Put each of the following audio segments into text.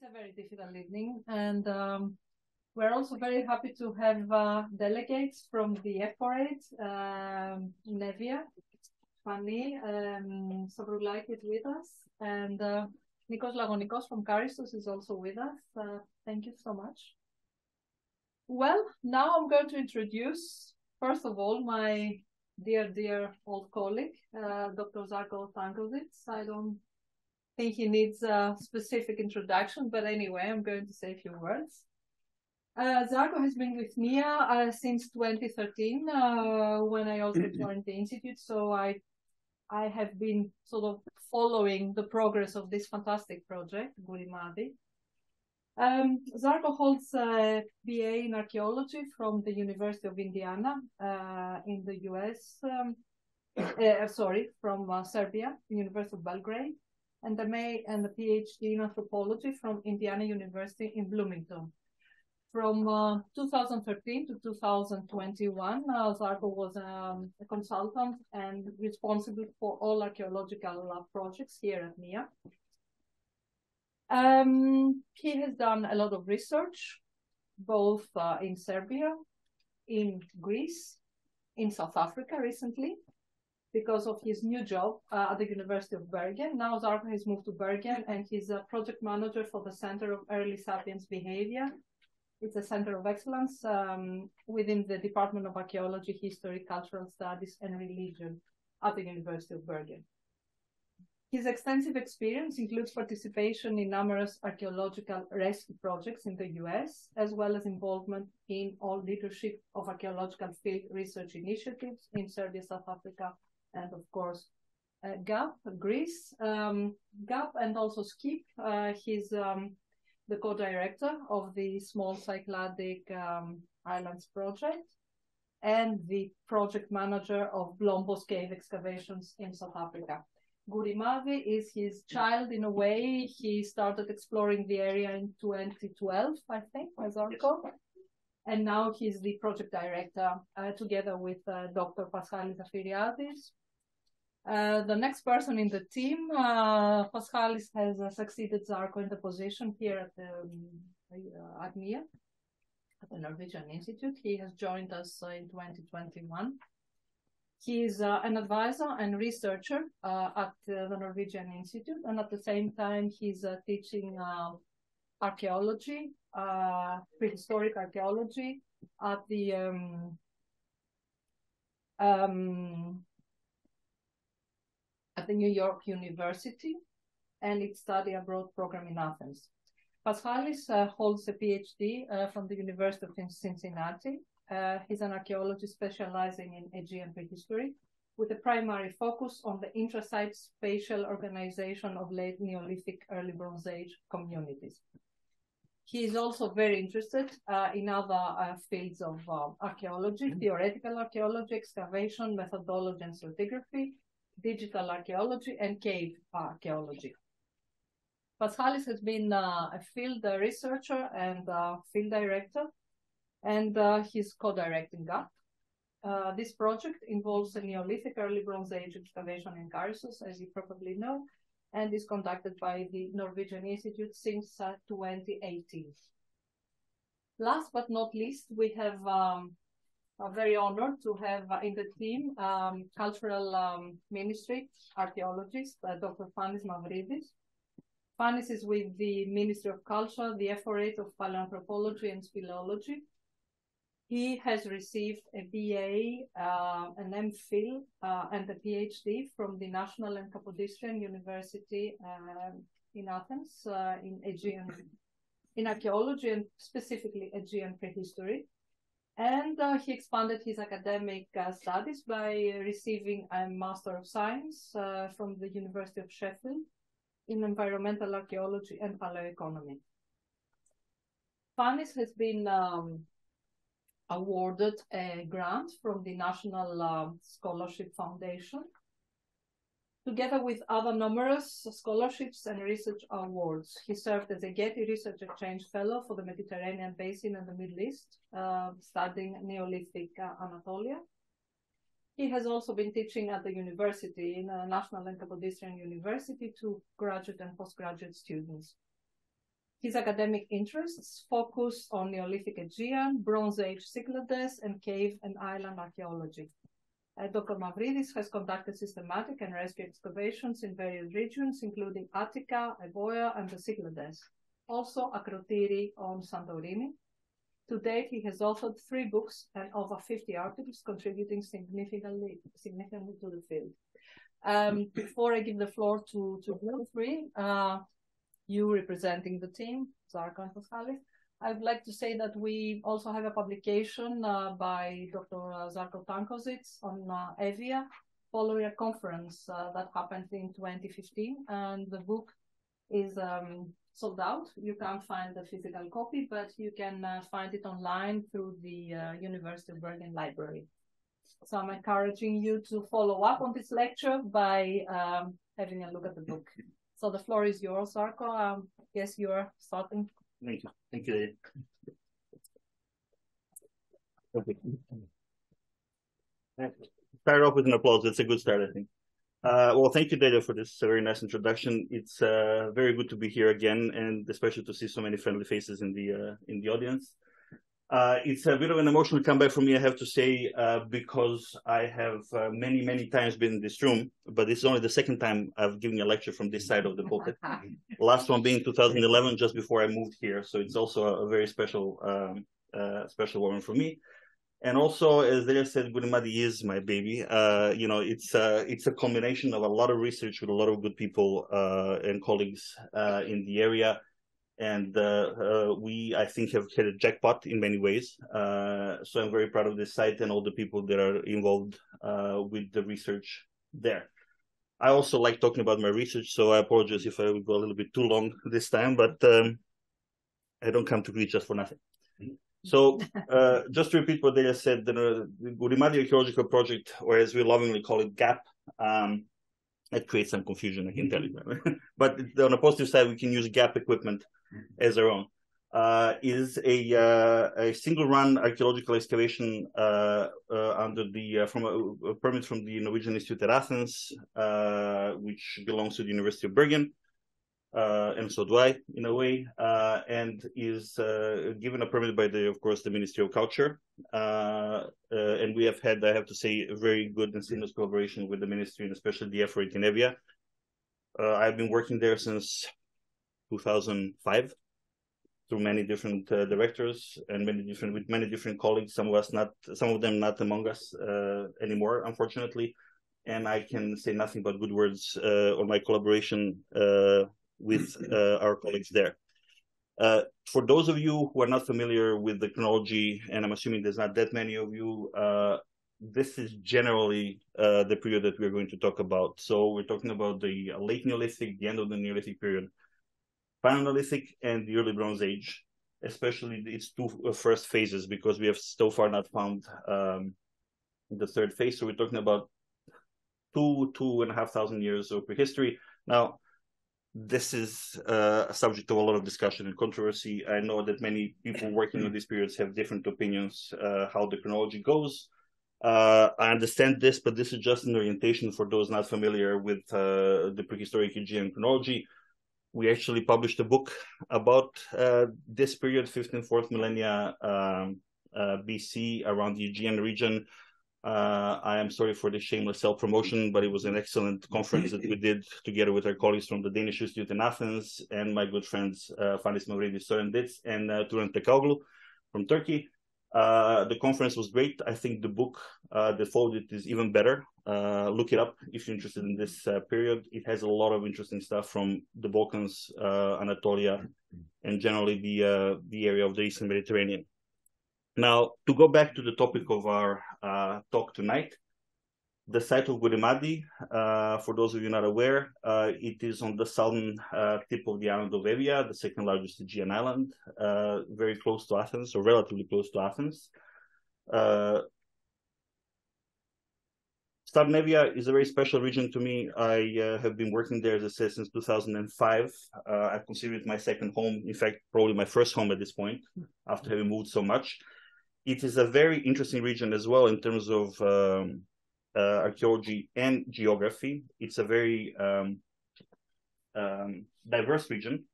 It's a very difficult evening, and um, we're also very happy to have uh, delegates from the Ephorate, um, Nevia, Fanny um, is with us, and uh, Nikos Lagonikos from Charistos is also with us. Uh, thank you so much. Well, now I'm going to introduce, first of all, my dear, dear old colleague, uh, Dr. Zarko Tankosić. I don't think he needs a specific introduction, but anyway, I'm going to say a few words. Uh, Zarko has been with NIA uh, since 2013, uh, when I also joined the institute. So I, I have been sort of following the progress of this fantastic project, Gourimadi. Um, Zarko holds a BA in archaeology from the University of Indiana uh, in the US. Um, uh, sorry, from uh, Serbia, University of Belgrade and a MA and the PhD in anthropology from Indiana University in Bloomington. From uh, 2013 to 2021, uh, Zarko was um, a consultant and responsible for all archaeological uh, projects here at NIA. Um, he has done a lot of research, both uh, in Serbia, in Greece, in South Africa recently, because of his new job uh, at the University of Bergen. Now Zarko has moved to Bergen and he's a project manager for the Center of Early Sapiens Behavior. It's a center of excellence um, within the Department of Archaeology, History, Cultural Studies, and Religion at the University of Bergen. His extensive experience includes participation in numerous archaeological rescue projects in the US, as well as involvement in all leadership of archaeological field research initiatives in Serbia, South Africa, and of course uh, GAP, Greece, um, GAP, and also Skip. Uh, he's um, the co-director of the Small Cycladic um, Islands project and the project manager of Blombos cave excavations in South Africa. Gourimadi is his child in a way. He started exploring the area in 2012, I think, as I recall. And now he's the project director uh, together with uh, Dr. Paschalis Zafeiriadis, uh, the next person in the team, uh, has uh, succeeded Zarko in the position here at the um, at NIA, at the Norwegian Institute. He has joined us uh, in 2021. He is uh, an advisor and researcher at the Norwegian Institute, and at the same time, he's teaching archaeology, prehistoric archaeology at the um, um, at the New York University and its study abroad program in Athens. Paschalis uh, holds a PhD uh, from the University of Cincinnati. Uh, he's an archaeologist specializing in Aegean prehistory with a primary focus on the intrasite spatial organization of late Neolithic, early Bronze Age communities. He is also very interested uh, in other uh, fields of uh, archaeology, theoretical archaeology, excavation, methodology, and stratigraphy, digital archaeology and cave archaeology. Paschalis has been uh, a field researcher and uh, field director, and uh, he's co-directing GAP. Uh, this project involves a Neolithic early Bronze Age excavation in Charistos, as you probably know, and is conducted by the Norwegian Institute since 2018. Uh, Last but not least, we have um, Very honored to have uh, in the team um, cultural um, ministry archaeologist uh, Dr. Fanis Mavridis. Fanis is with the Ministry of Culture, the Ephorate of Paleoanthropology and Speleology. He has received a BA, uh, an MPhil, uh, and a PhD from the National and Kapodistrian University uh, in Athens uh, in Aegean, in archaeology and specifically Aegean prehistory. And uh, he expanded his academic uh, studies by receiving a Master of Science uh, from the University of Sheffield in environmental archaeology and paleoeconomy. Fanis has been um, awarded a grant from the National uh, Scholarship Foundation together with other numerous scholarships and research awards. He served as a Getty Research Exchange Fellow for the Mediterranean Basin and the Middle East, uh, studying Neolithic uh, Anatolia. He has also been teaching at the university in a National and Kapodistrian University to graduate and postgraduate students. His academic interests focus on Neolithic Aegean, Bronze Age Cyclades, and cave and island archaeology. Uh, Dr. Mavridis has conducted systematic and rescue excavations in various regions, including Attica, Euboea, and the Cyclades. Also, Akrotiri on Santorini. To date, he has authored three books and over 50 articles, contributing significantly, significantly to the field. Um, before I give the floor to, to you three, uh, you representing the team, Zarko and Paschalis. I'd like to say that we also have a publication uh, by Dr. Zarko Tankosić on uh, EVIA following a conference uh, that happened in 2015. And the book is um, sold out. You can't find the physical copy, but you can uh, find it online through the uh, University of Bergen Library. So I'm encouraging you to follow up on this lecture by um, having a look at the book. So the floor is yours, Arco. Um, yes, you are starting. Thank you. Thank you. Okay. Start off with an applause. It's a good start, I think. Uh, well, thank you, Data, for this very nice introduction. It's uh, very good to be here again, and especially to see so many friendly faces in the uh, in the audience. Uh, it's a bit of an emotional comeback for me, I have to say, uh, because I have uh, many, many times been in this room, but this is only the second time I've given a lecture from this side of the pulpit. Last one being 2011, just before I moved here. So it's also a, very special, um, uh, special moment for me. And also, as they said, Gourimadi is my baby. Uh, you know, it's uh, it's a combination of a lot of research with a lot of good people and colleagues in the area and uh, uh, we I think have hit a jackpot in many ways. Uh, so I'm very proud of this site and all the people that are involved uh, with the research there. I also like talking about my research, so I apologize if I will go a little bit too long this time, but um, I don't come to Greece just for nothing. So, uh, just to repeat what they just said, the, Gourimadi Archaeological Project, or as we lovingly call it, GAP, um, it creates some confusion, I can tell you. but on the positive side, we can use GAP equipment as our own. Uh, is a uh, a single run archaeological excavation uh, uh under the uh, from a, a, permit from the Norwegian Institute at Athens, uh, which belongs to the University of Bergen, and so do I in a way, and is given a permit by the of course the Ministry of Culture, and we have had I have to say a very good and seamless collaboration with the ministry and especially the Ephorate in Evia. I've been working there since 2005 through many different uh, directors and many different with many different colleagues some of us not some of them not among us uh, anymore unfortunately and i can say nothing but good words uh, on my collaboration uh, with uh, our colleagues there uh, for those of you who are not familiar with the chronology and i'm assuming there's not that many of you this is generally the period that we're going to talk about so we're talking about the late neolithic the end of the neolithic period Paleolithic and the early Bronze Age, especially its two uh, phases, because we have so far not found um, the third phase. So we're talking about two, two and a half thousand years of prehistory. Now, this is uh, a subject of a lot of discussion and controversy. I know that many people working on these periods have different opinions uh, how the chronology goes. Uh, I understand this, but this is just an orientation for those not familiar with uh, the prehistoric Aegean chronology we actually published a book about uh, this period, 15th, 4th millennia um, uh, BC, around the Aegean region. Uh, I am sorry for the shameless self promotion, but it was an excellent conference that we did together with our colleagues from the Danish Institute in Athens and my good friends uh, Fanis Mavridis, Soren Dietz, and uh, Turan Takaoğlu from Turkey. Uh, the conference was great. I think the book uh, that followed it is even better. Uh, look it up if you're interested in this uh, period. It has a lot of interesting stuff from the Balkans, uh, Anatolia, and generally the uh, the area of the Eastern Mediterranean. Now, to go back to the topic of our talk tonight, the site of Gourimadi, uh, for those of you not aware, uh, it is on the southern uh, tip of the island of Evia, the second largest Aegean island, uh, very close to Athens, or relatively close to Athens. Uh, Southern Evia is a very special region to me. I uh, have been working there, as I said, since 2005. I consider it my second home, in fact, probably my first home at this point, after having moved so much. It is a very interesting region as well in terms of um, uh, archaeology and geography. It's a very um, um, diverse region.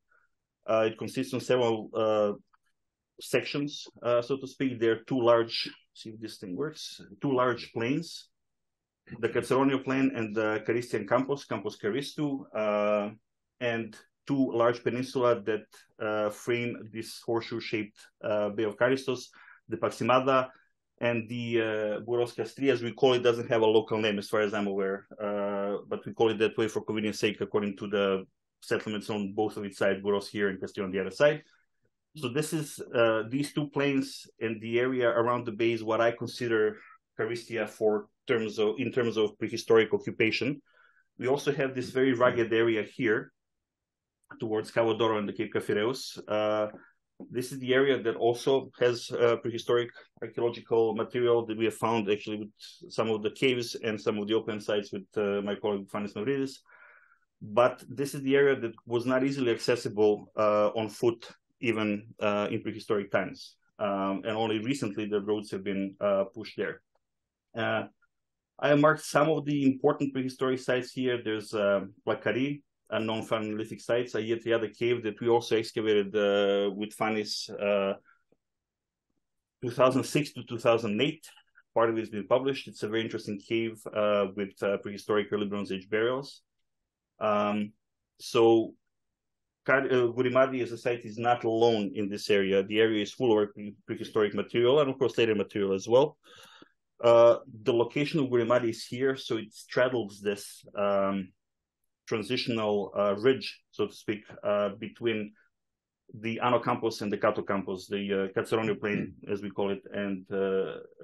Uh, it consists of several uh, sections, uh, so to speak. There are two large, see if this thing works, two large plains, the Katsaronio plain and the Caristian Campos, Campos Caristu, uh, and two large peninsula that uh, frame this horseshoe-shaped Bay of Caristos, the Paximada, and the uh, Castri, as we call it, doesn't have a local name as far as I'm aware, uh, but we call it that way for convenience sake according to the settlements on both of its sides, Buros here and Castillo on the other side. So this is uh, these two plains and the area around the bay is what I consider Caristia for terms of in terms of prehistoric occupation. We also have this very rugged area here towards Cabo Doro and the Cape Cafireus. Uh, this is the area that also has uh, prehistoric archaeological material that we have found actually with some of the caves and some of the open sites with uh, my colleague Fanis Mavridis. But this is the area that was not easily accessible uh, on foot even uh, in prehistoric times. Um, and only recently the roads have been uh, pushed there. Uh, I marked some of the important prehistoric sites here. There's uh, a known Paleolithic sites a yet the other cave that we also excavated uh, with Fanis uh, 2006 to 2008. Part of it has been published. It's a very interesting cave uh, with prehistoric early Bronze Age burials. Um, so Gourimadi as a site is not alone in this area. The area is full of prehistoric material and of course later material as well. Uh, the location of Gourimadi is here, so it straddles this um, transitional uh, ridge, so to speak, uh, between the Ano Campos and the Cato Campos, the uh, Katsaronio Plain, as we call it, and uh,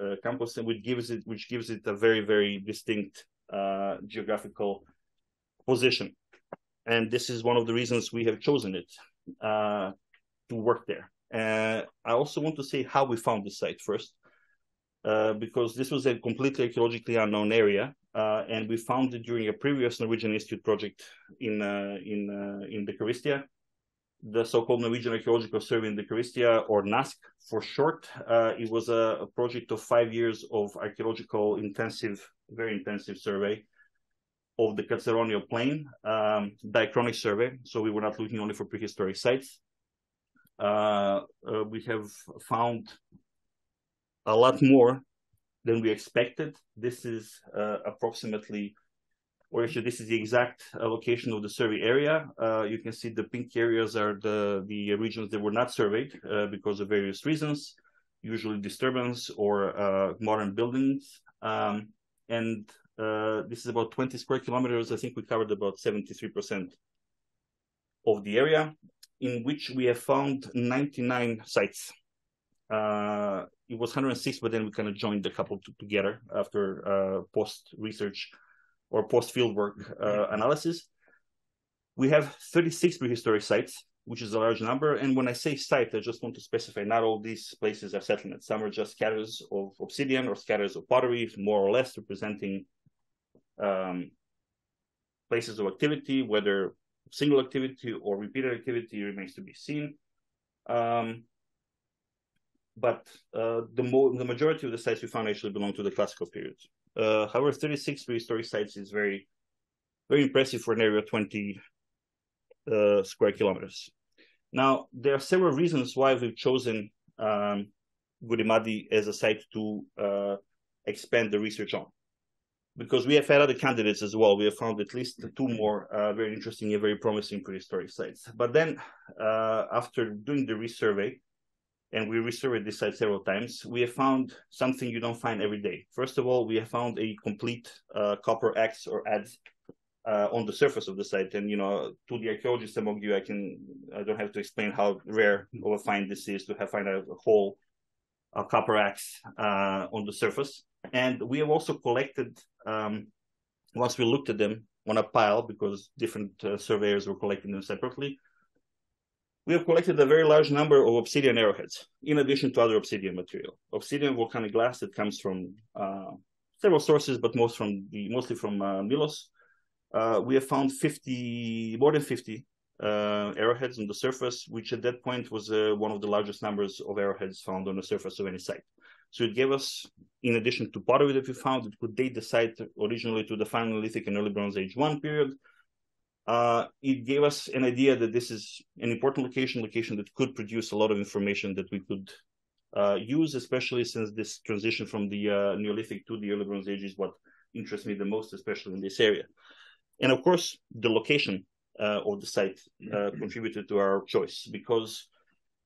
uh, Campos, which gives it which gives it a very very distinct uh, geographical position, and this is one of the reasons we have chosen it uh, to work there. I also want to say how we found the site first. Uh, because this was a completely archaeologically unknown area, uh, and we found it during a previous Norwegian Institute project in uh, in uh, in the Caristia, the so-called Norwegian Archaeological Survey in the Caristia, or NASC for short. Uh, it was a, a, project of five years of archaeological intensive, very intensive survey of the Katsaronio Plain, um, diachronic survey. So we were not looking only for prehistoric sites. we have found a lot more than we expected. This is uh, approximately, or actually, this is the exact location of the survey area. Uh, you can see the pink areas are the, the regions that were not surveyed uh, because of various reasons, usually disturbance or modern buildings. Um, and uh, this is about 20 square kilometers. I think we covered about 73% of the area, in which we have found 99 sites. Uh, it was 106, but then we kind of joined the couple together after uh, post research or post fieldwork uh, analysis. We have 36 prehistoric sites, which is a large number. And when I say site, I just want to specify not all these places are settlements. Some are just scatters of obsidian or scatters of pottery, more or less representing um, places of activity, whether single activity or repeated activity remains to be seen. Um, but uh, the, mo- the majority of the sites we found actually belong to the classical period. Uh, however, 36 prehistoric sites is very, very impressive for an area of 20 uh, square kilometers. Now, there are several reasons why we've chosen um, Gourimadi as a site to uh, expand the research on. Because we have had other candidates as well. We have found at least two more uh, very interesting and very promising prehistoric sites. But then, uh, after doing the resurvey, and we resurveyed this site several times, we have found something you don't find every day. First of all, we have found a complete uh, copper axe or adze uh, on the surface of the site. And, you know, to the archaeologists among you, I can, I don't have to explain how rare of a find this is to have find a, a whole a copper axe uh, on the surface. And we have also collected, um, once we looked at them on a pile, because different uh, surveyors were collecting them separately, we have collected a very large number of obsidian arrowheads, in addition to other obsidian material. Obsidian volcanic glass that comes from uh, several sources, but most from the mostly from uh, Milos. Uh, we have found 50, more than 50 uh, arrowheads on the surface, which at that point was uh, one of the largest numbers of arrowheads found on the surface of any site. So it gave us, in addition to pottery that we found, it could date the site originally to the Final Neolithic and Early Bronze Age 1 period, uh, it gave us an idea that this is an important location, location that could produce a lot of information that we could uh, use, especially since this transition from the uh, Neolithic to the early Bronze Age is what interests me the most, especially in this area. And of course, the location uh, of the site uh, contributed to our choice because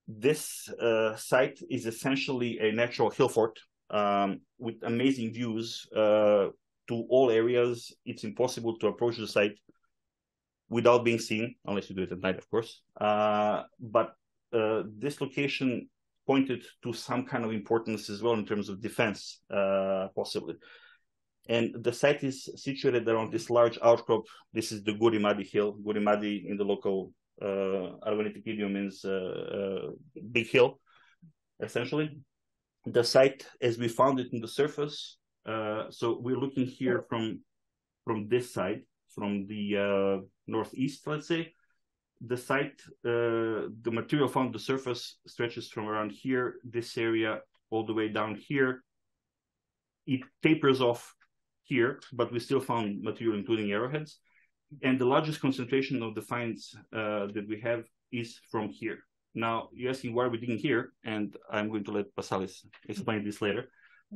this uh, site is essentially a natural hill fort um, with amazing views uh, to all areas. It's impossible to approach the site without being seen, unless you do it at night, of course. Uh, but uh, this location pointed to some kind of importance as well in terms of defense, uh, possibly. And the site is situated around this large outcrop. This is the Gourimadi Hill. Gourimadi in the local uh, idiom means uh, uh, big hill, essentially. The site, as we found it in the surface, uh, so we're looking here from from this side, from the uh, northeast, let's say. The site, uh, the material found the surface stretches from around here, this area, all the way down here. It tapers off here, but we still found material, including arrowheads. And the largest concentration of the finds uh, that we have is from here. Now, you're asking why are we digging here, and I'm going to let Paschalis explain this later.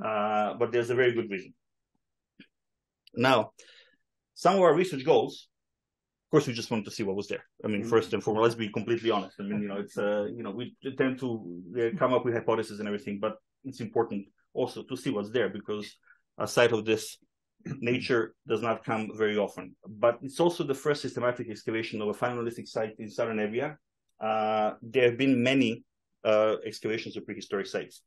Uh, but there's a very good reason. Now, some of our research goals, of course, we just wanted to see what was there. I mean, mm-hmm. first and foremost, let's be completely honest. I mean, you know, it's uh, you know, we tend to uh, come up with hypotheses and everything, but it's important also to see what's there because aside of this, nature does not come very often. But it's also the first systematic excavation of a Phaneolithic site in southern Evia. Uh, there have been many uh, excavations of prehistoric sites.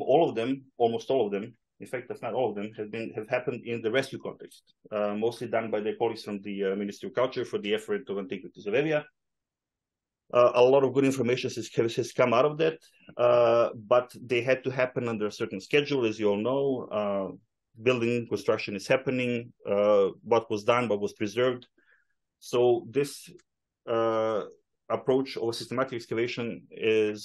All of them, almost all of them, in fact, if not all of them, have been have happened in the rescue context, uh, mostly done by their colleagues from the uh, Ministry of Culture for the Ephorate of antiquities of Evia. Uh, a lot of good information has, has come out of that, uh, but they had to happen under a certain schedule, as you all know. Uh, building construction is happening, uh, what was done, what was preserved. So this approach of systematic excavation is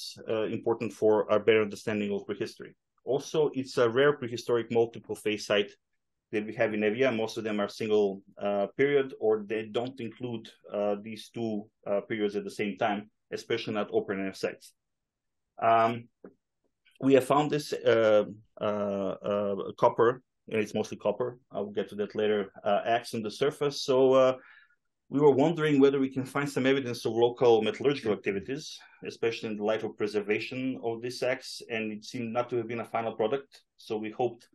important for our better understanding of prehistory. Also, it's a rare prehistoric multiple phase site that we have in Evia. Most of them are single uh, period or they don't include uh, these two uh, periods at the same time, especially not open air sites. Um, we have found this uh, uh, uh, copper, and it's mostly copper. I'll get to that later, axe on the surface. So we were wondering whether we can find some evidence of local metallurgical activities, especially in the light of preservation of this axe, and it seemed not to have been a final product. So we hoped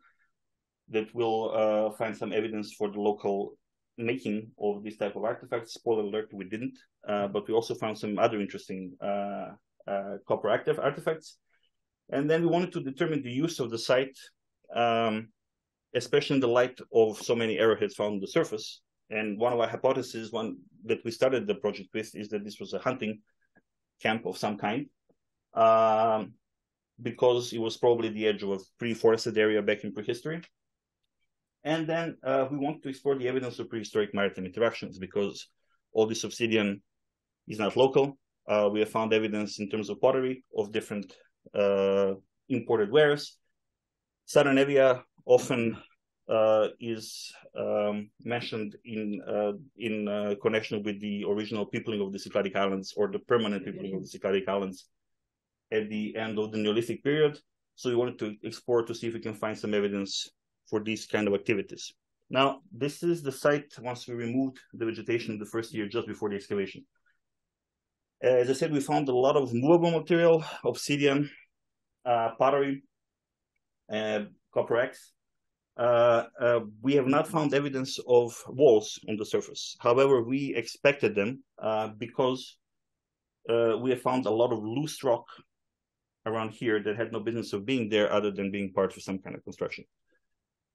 that we'll uh, find some evidence for the local making of this type of artifacts. Spoiler alert, we didn't, uh, but we also found some other interesting uh, uh copper active artifacts. And then we wanted to determine the use of the site, um, especially in the light of so many arrowheads found on the surface and one of our hypotheses, one that we started the project with, is that this was a hunting camp of some kind, um, because it was probably the edge of a pre-forested area back in prehistory. And then uh, we want to explore the evidence of prehistoric maritime interactions because all this obsidian is not local. Uh, we have found evidence in terms of pottery of different uh, imported wares. Southern Evia often uh, is um, mentioned in uh, in uh, connection with the original peopling of the Cycladic Islands or the permanent peopling of the Cycladic Islands at the end of the Neolithic period. So we wanted to explore to see if we can find some evidence for these kind of activities. Now, this is the site once we removed the vegetation in the first year just before the excavation. As I said, we found a lot of movable material, obsidian, uh, pottery, uh, copper uh, uh, we have not found evidence of walls on the surface. However, we expected them uh, because uh, we have found a lot of loose rock around here that had no business of being there other than being part of some kind of construction.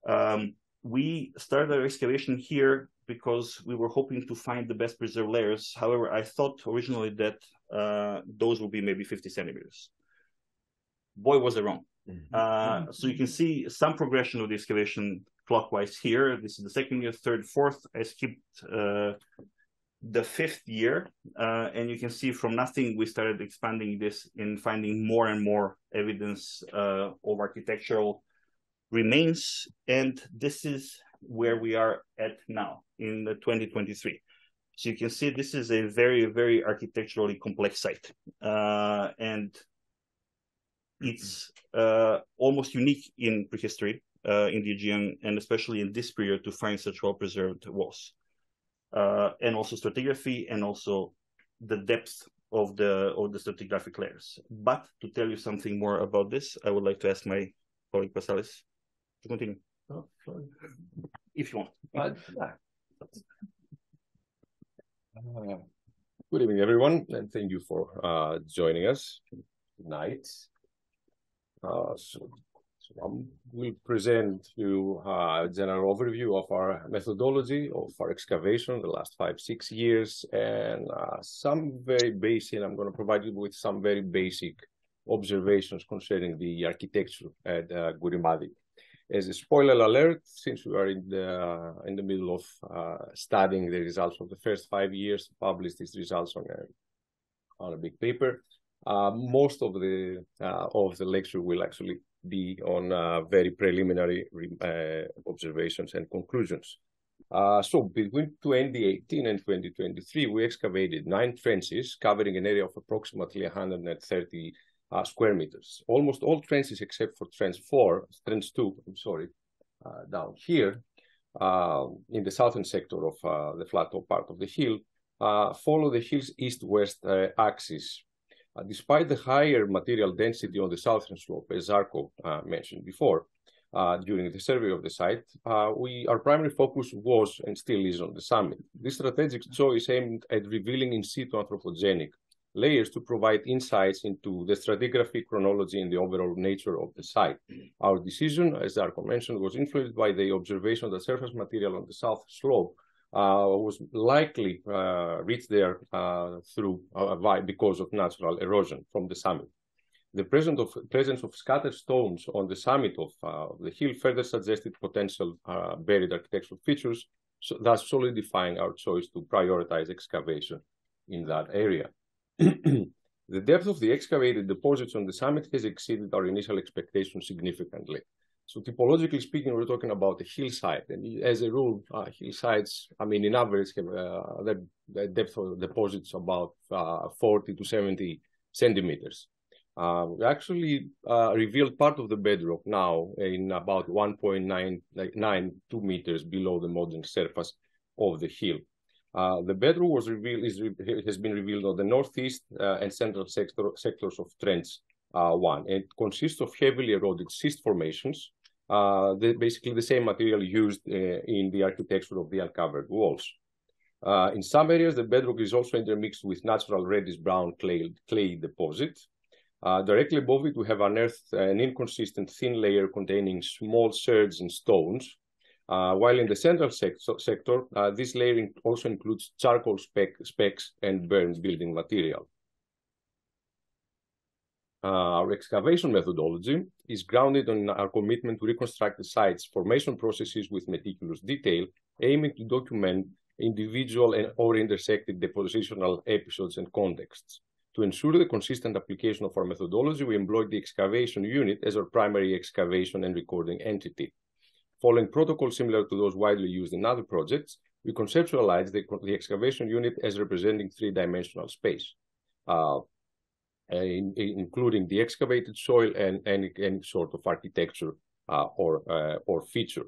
Um, we started our excavation here because we were hoping to find the best preserved layers. However, I thought originally that uh, those would be maybe 50 centimeters. Boy, was I wrong. Mm-hmm. Uh, so you can see some progression of the excavation clockwise here. This is the second year, third, fourth. I skipped uh, the fifth year, uh, and you can see from nothing we started expanding this and finding more and more evidence uh, of architectural remains. And this is where we are at now in 2023. So you can see this is a very, very architecturally complex site. Uh, and it's uh, almost unique in prehistory uh, in the Aegean, and especially in this period, to find such well-preserved walls. Uh, and also stratigraphy, and also the depth of the of the stratigraphic layers. But to tell you something more about this, I would like to ask my colleague Paschalis to continue. Oh, if you want. Uh, good evening, everyone, and thank you for uh, joining us tonight. Uh, so, so we'll present you uh, a general overview of our methodology of our excavation the last five, six years, and uh, some very basic, I'm going to provide you with some very basic observations concerning the architecture at uh, Gourimadi. As a spoiler alert, since we are in the in the middle of uh, studying the results of the first five years, published these results on a on a big paper. Uh, most of the uh, of the lecture will actually be on uh, very preliminary uh, observations and conclusions. Uh, so between 2018 and 2023, we excavated nine trenches covering an area of approximately 130 uh, square meters. Almost all trenches except for trench four, trench two, I'm sorry, down here in the southern sector of the flat top part of the hill, follow the hill's east-west axis. Uh, despite the higher material density on the southern slope, as Zarko uh, mentioned before, uh, during the survey of the site, we our primary focus was and still is on the summit. This strategic choice aimed at revealing in situ anthropogenic layers to provide insights into the stratigraphy, chronology, and the overall nature of the site. Our decision, as Darko mentioned, was influenced by the observation that surface material on the south slope uh, was likely uh, reached there uh, through uh, because of natural erosion from the summit. The presence of, presence of scattered stones on the summit of uh, the hill further suggested potential uh, buried architectural features, so thus solidifying our choice to prioritize excavation in that area. the depth of the excavated deposits on the summit has exceeded our initial expectations significantly. So typologically speaking, we're talking about a hillside, and as a rule, uh, hillsides, I mean, in average, have uh, the, depth of deposits about uh, 40 to 70 centimeters. Uh, we actually uh, revealed part of the bedrock now in about 1.92 meters below the modern surface of the hill. Uh, the bedrock was revealed is has been revealed on the northeast uh, and central sector, sectors of Trench uh, One. It consists of heavily eroded schist formations, uh, the, basically the same material used uh, in the architecture of the uncovered walls. in some areas, the bedrock is also intermixed with natural reddish brown clay, clay deposit. directly above it, we have unearthed an inconsistent thin layer containing small sherds and stones, uh, while in the central sec sector, uh, this layering also includes charcoal spec specks and burned building material. Uh, our excavation methodology is grounded on our commitment to reconstruct the site's formation processes with meticulous detail, aiming to document individual and or intersected depositional episodes and contexts. To ensure the consistent application of our methodology, we employed the excavation unit as our primary excavation and recording entity. Following protocols similar to those widely used in other projects, we conceptualized the, the excavation unit as representing three-dimensional space, uh, in, in, including the excavated soil and any, sort of architecture uh, or, uh, or feature.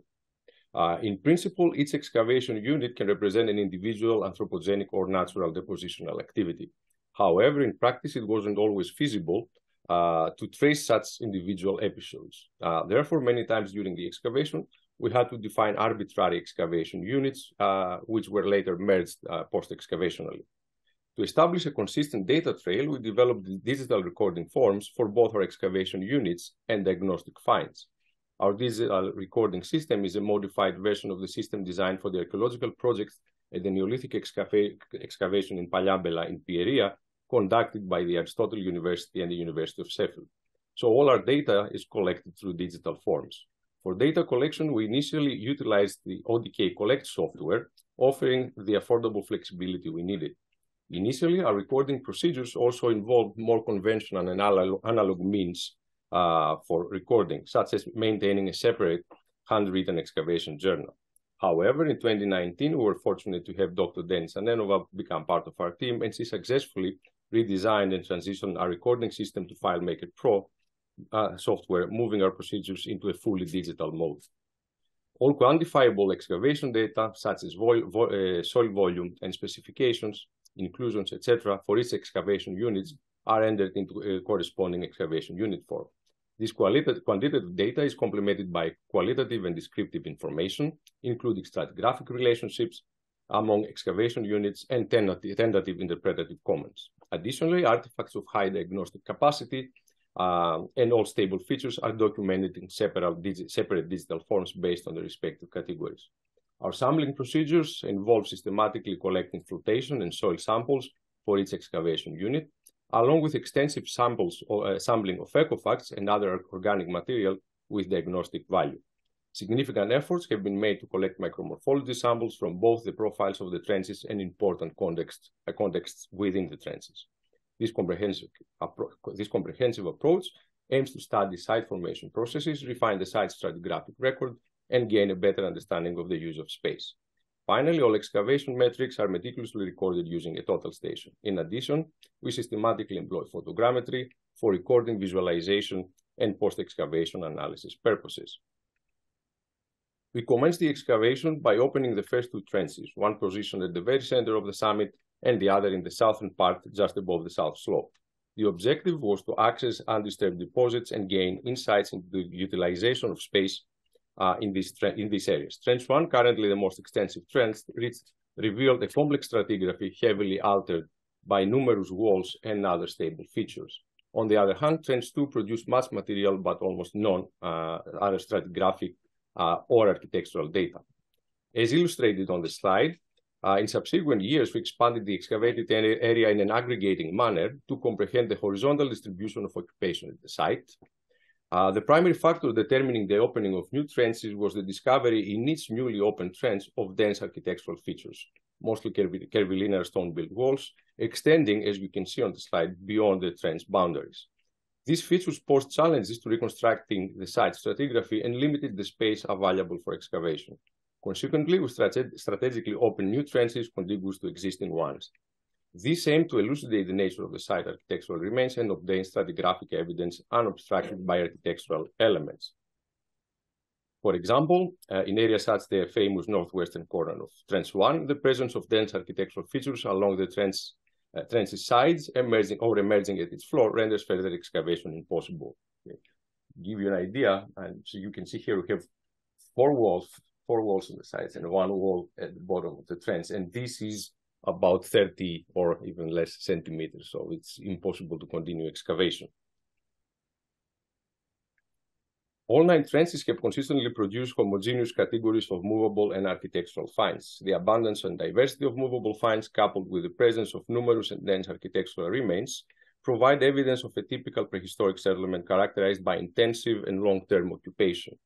Uh, in principle, each excavation unit can represent an individual anthropogenic or natural depositional activity. However, in practice, it wasn't always feasible uh, to trace such individual episodes. Uh, therefore, many times during the excavation, we had to define arbitrary excavation units, uh, which were later merged uh, post-excavationally. To establish a consistent data trail, we developed digital recording forms for both our excavation units and diagnostic finds. Our digital recording system is a modified version of the system designed for the archaeological project at the Neolithic excava excavation in Paliambela in Pieria, conducted by the Aristotle University and the University of Sheffield. So all our data is collected through digital forms. For data collection, we initially utilized the ODK Collect software, offering the affordable flexibility we needed. Initially, our recording procedures also involved more conventional and analog means uh, for recording, such as maintaining a separate handwritten excavation journal. However, in 2019, we were fortunate to have Dr. Denis Anenova become part of our team, and she successfully redesigned and transitioned our recording system to FileMaker Pro uh, software, moving our procedures into a fully digital mode. All quantifiable excavation data, such as vo vo uh, soil volume and specifications, inclusions, etc., for each excavation units are entered into a corresponding excavation unit form. This quantitative data is complemented by qualitative and descriptive information, including stratigraphic relationships among excavation units and tentative, tentative interpretative comments. Additionally, artifacts of high diagnostic capacity uh, and all stable features are documented in separate, digi separate digital forms based on the respective categories. Our sampling procedures involve systematically collecting flotation and soil samples for each excavation unit, along with extensive samples or, uh, sampling of ecofacts and other organic material with diagnostic value. Significant efforts have been made to collect micromorphology samples from both the profiles of the trenches and important contexts, uh, within the trenches. This comprehensive, this comprehensive approach aims to study site formation processes, refine the site stratigraphic record, and gain a better understanding of the use of space. Finally, all excavation metrics are meticulously recorded using a total station. In addition, we systematically employ photogrammetry for recording visualization and post-excavation analysis purposes. We commenced the excavation by opening the first two trenches, one positioned at the very center of the summit and the other in the southern part just above the south slope. The objective was to access undisturbed deposits and gain insights into the utilization of space uh, in, these in these areas. Trench 1, currently the most extensive trench, revealed a complex stratigraphy heavily altered by numerous walls and other stable features. On the other hand, Trench 2 produced much material but almost none uh, other stratigraphic uh, or architectural data. As illustrated on the slide, uh, in subsequent years, we expanded the excavated area in an aggregating manner to comprehend the horizontal distribution of occupation at the site. Uh, the primary factor determining the opening of new trenches was the discovery in each newly opened trench of dense architectural features, mostly curvilinear stone-built walls, extending, as you can see on the slide, beyond the trench boundaries. These features posed challenges to reconstructing the site stratigraphy and limited the space available for excavation. Consequently, we strategically opened new trenches contiguous to existing ones. This aimed to elucidate the nature of the site architectural remains and obtain stratigraphic evidence unobstructed by architectural elements. For example, uh, in areas such as the famous northwestern corner of Trench 1, the presence of dense architectural features along the trench uh, trench's sides emerging or emerging at its floor renders further excavation impossible. Okay. Give you an idea, and so you can see here we have four walls, four walls on the sides and one wall at the bottom of the trench, and this is about 30 or even less centimeters, so it's impossible to continue excavation. All nine trenches have consistently produced homogeneous categories of movable and architectural finds. The abundance and diversity of movable finds, coupled with the presence of numerous and dense architectural remains, provide evidence of a typical prehistoric settlement characterized by intensive and long-term occupation.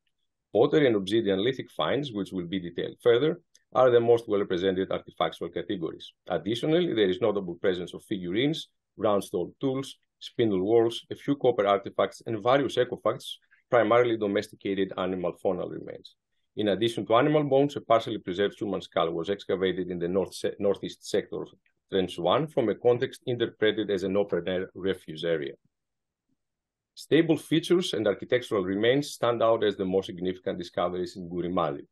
Pottery and obsidian lithic finds, which will be detailed further, are the most well-represented artifactual categories. Additionally, there is notable presence of figurines, round stone tools, spindle whorls, a few copper artifacts, and various ecofacts primarily domesticated animal faunal remains. In addition to animal bones, a partially preserved human skull was excavated in the north se northeast sector of Trench 1 from a context interpreted as an open-air refuse area. Stable features and architectural remains stand out as the most significant discoveries in Gourimadi.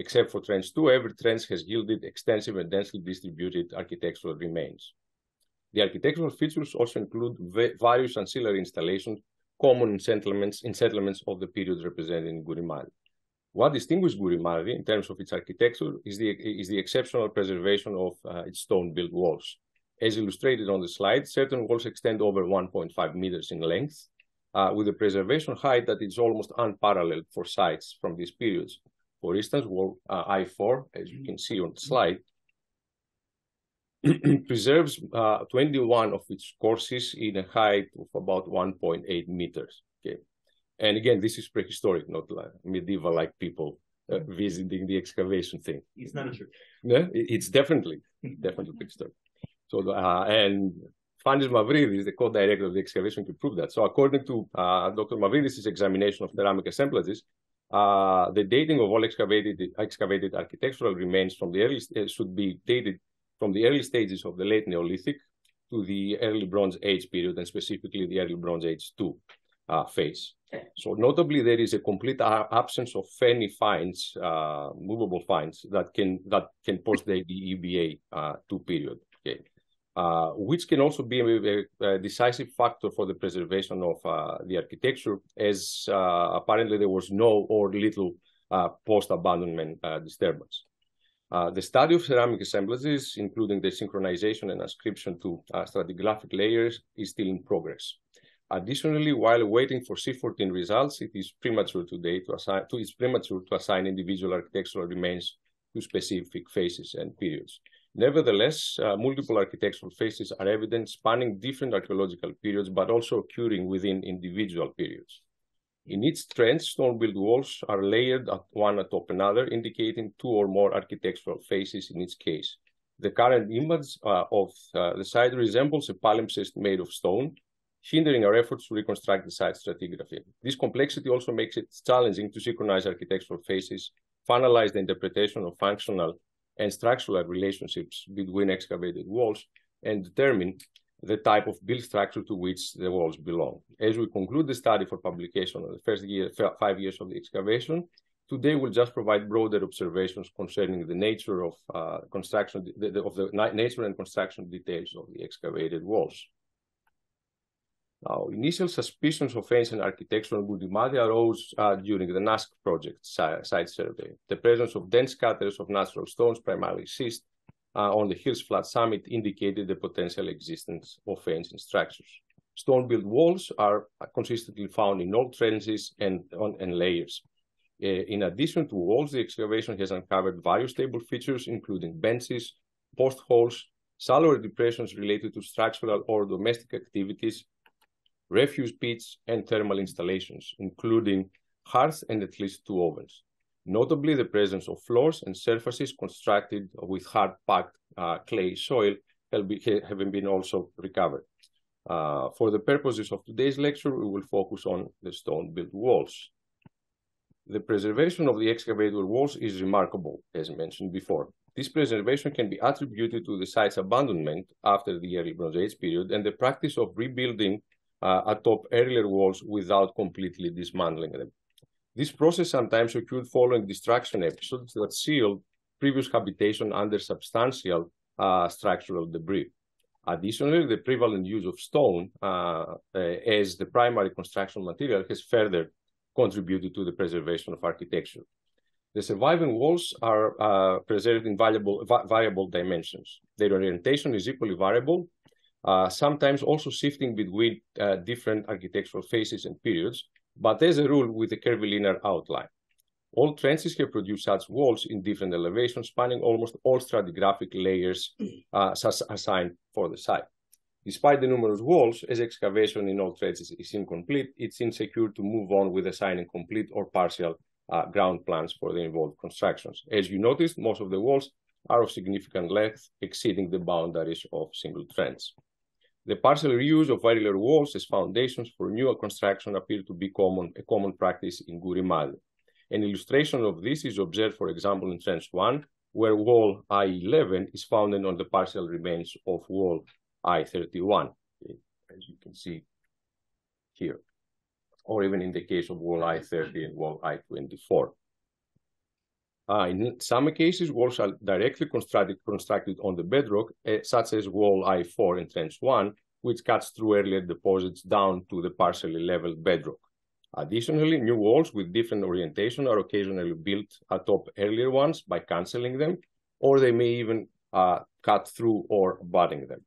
Except for Trench 2, every trench has yielded extensive and densely distributed architectural remains. The architectural features also include various ancillary installations common in settlements, in settlements of the period represented in Gourimadi. What distinguishes Gourimadi in terms of its architecture is the, is the exceptional preservation of uh, its stone-built walls. As illustrated on the slide, certain walls extend over 1.5 meters in length, uh, with a preservation height that is almost unparalleled for sites from these periods. For instance, wall uh, I4, as you can see on the slide, preserves uh, 21 of its courses in a height of about 1.8 meters. Okay, and again, this is prehistoric, not like medieval, like people uh, visiting the excavation thing. It's not true. Yeah, it's definitely, definitely prehistoric. So, uh, and Fanis Mavridis, the co-director of the excavation, could prove that. So, according to uh, Dr. Mavridis' examination of ceramic assemblages, uh, the dating of all excavated, excavated architectural remains from the early uh, should be dated from the early stages of the late Neolithic to the early Bronze Age period, and specifically the early Bronze Age 2 uh, phase. So notably, there is a complete absence of any finds, uh, movable finds that can that can post-date the EBA uh, 2 period. Okay. Uh, which can also be a, a, decisive factor for the preservation of uh, the architecture, as uh, apparently there was no or little uh, post-abandonment uh, disturbance. the study of ceramic assemblages, including the synchronization and ascription to stratigraphic layers, is still in progress. Additionally, while waiting for C14 results, it is premature today to assign to, it's premature to assign individual architectural remains to specific phases and periods. Nevertheless, uh, multiple architectural phases are evident spanning different archaeological periods, but also occurring within individual periods. In each trench, stone-built walls are layered at one atop another, indicating two or more architectural phases in each case. The current image uh, of uh, the site resembles a palimpsest made of stone, hindering our efforts to reconstruct the site stratigraphy. This complexity also makes it challenging to synchronize architectural phases, finalize the interpretation of functional and structural relationships between excavated walls and determine the type of build structure to which the walls belong. As we conclude the study for publication of the first year, five years of the excavation, today we'll just provide broader observations concerning the nature of uh, construction, the, the, of the nature and construction details of the excavated walls. Now, initial suspicions of ancient architecture on Gourimadi arose uh, during the NASK project site survey. The presence of dense scatters of natural stones, primarily schist, uh, on the hill's flat summit indicated the potential existence of ancient structures. Stone-built walls are consistently found in all trenches and, on, and layers. Uh, in addition to walls, the excavation has uncovered various stable features, including benches, post holes, depressions related to structural or domestic activities, refuse pits, and thermal installations, including hearths and at least two ovens. Notably, the presence of floors and surfaces constructed with hard-packed uh, clay soil have, been also recovered. Uh, for the purposes of today's lecture, we will focus on the stone-built walls. The preservation of the excavated walls is remarkable, as mentioned before. This preservation can be attributed to the site's abandonment after the early Bronze Age period and the practice of rebuilding atop earlier walls without completely dismantling them. This process sometimes occurred following destruction episodes that sealed previous habitation under substantial uh, structural debris. Additionally, the prevalent use of stone uh, uh, as the primary construction material has further contributed to the preservation of architecture. The surviving walls are uh, preserved in variable, variable dimensions. Their orientation is equally variable uh, sometimes also shifting between uh, different architectural phases and periods, but as a rule with a curvilinear outline. All trenches have produced such walls in different elevations, spanning almost all stratigraphic layers uh, assigned for the site. Despite the numerous walls, as excavation in all trenches is incomplete, it's insecure to move on with assigning complete or partial uh, ground plans for the involved constructions. As you noticed, most of the walls are of significant length, exceeding the boundaries of single trench. The partial reuse of earlier walls as foundations for new construction appear to be common, a common practice in Gourimadi. An illustration of this is observed, for example, in Trench 1, where wall I-11 is founded on the partial remains of wall I-31, as you can see here, or even in the case of wall I-30 and wall I-24. Uh, in some cases, walls are directly constructed, constructed on the bedrock, uh, such as wall I4 in Trench 1, which cuts through earlier deposits down to the partially leveled bedrock. Additionally, new walls with different orientation are occasionally built atop earlier ones by canceling them, or they may even uh, cut through or budding them.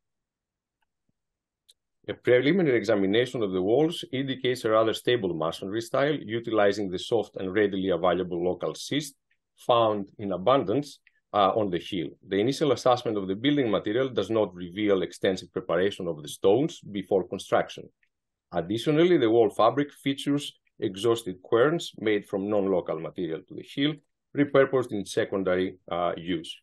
A preliminary examination of the walls indicates a rather stable masonry style, utilizing the soft and readily available local schist found in abundance uh, on the hill. The initial assessment of the building material does not reveal extensive preparation of the stones before construction. Additionally, the wall fabric features exhausted querns made from non-local material to the hill, repurposed in secondary uh, use.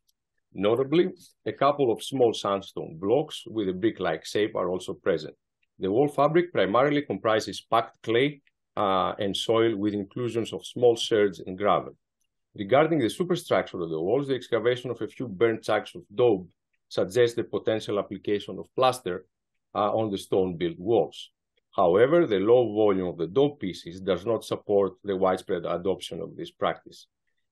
Notably, a couple of small sandstone blocks with a brick-like shape are also present. The wall fabric primarily comprises packed clay uh, and soil with inclusions of small sherds and gravel. Regarding the superstructure of the walls, the excavation of a few burnt chunks of daub suggests the potential application of plaster uh, on the stone-built walls. However, the low volume of the daub pieces does not support the widespread adoption of this practice.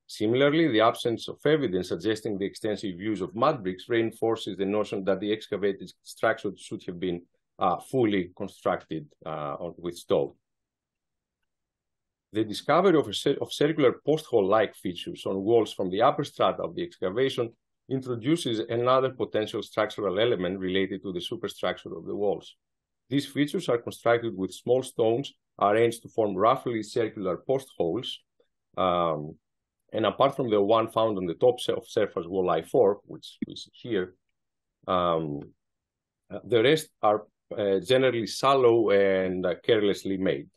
Similarly, the absence of evidence suggesting the extensive use of mud bricks reinforces the notion that the excavated structure should have been uh, fully constructed uh, with stone. The discovery of, of circular post-hole-like features on walls from the upper strata of the excavation introduces another potential structural element related to the superstructure of the walls. These features are constructed with small stones arranged to form roughly circular post holes. Um, and apart from the one found on the top of surface wall I4, which we see here, um, the rest are uh, generally shallow and uh, carelessly made.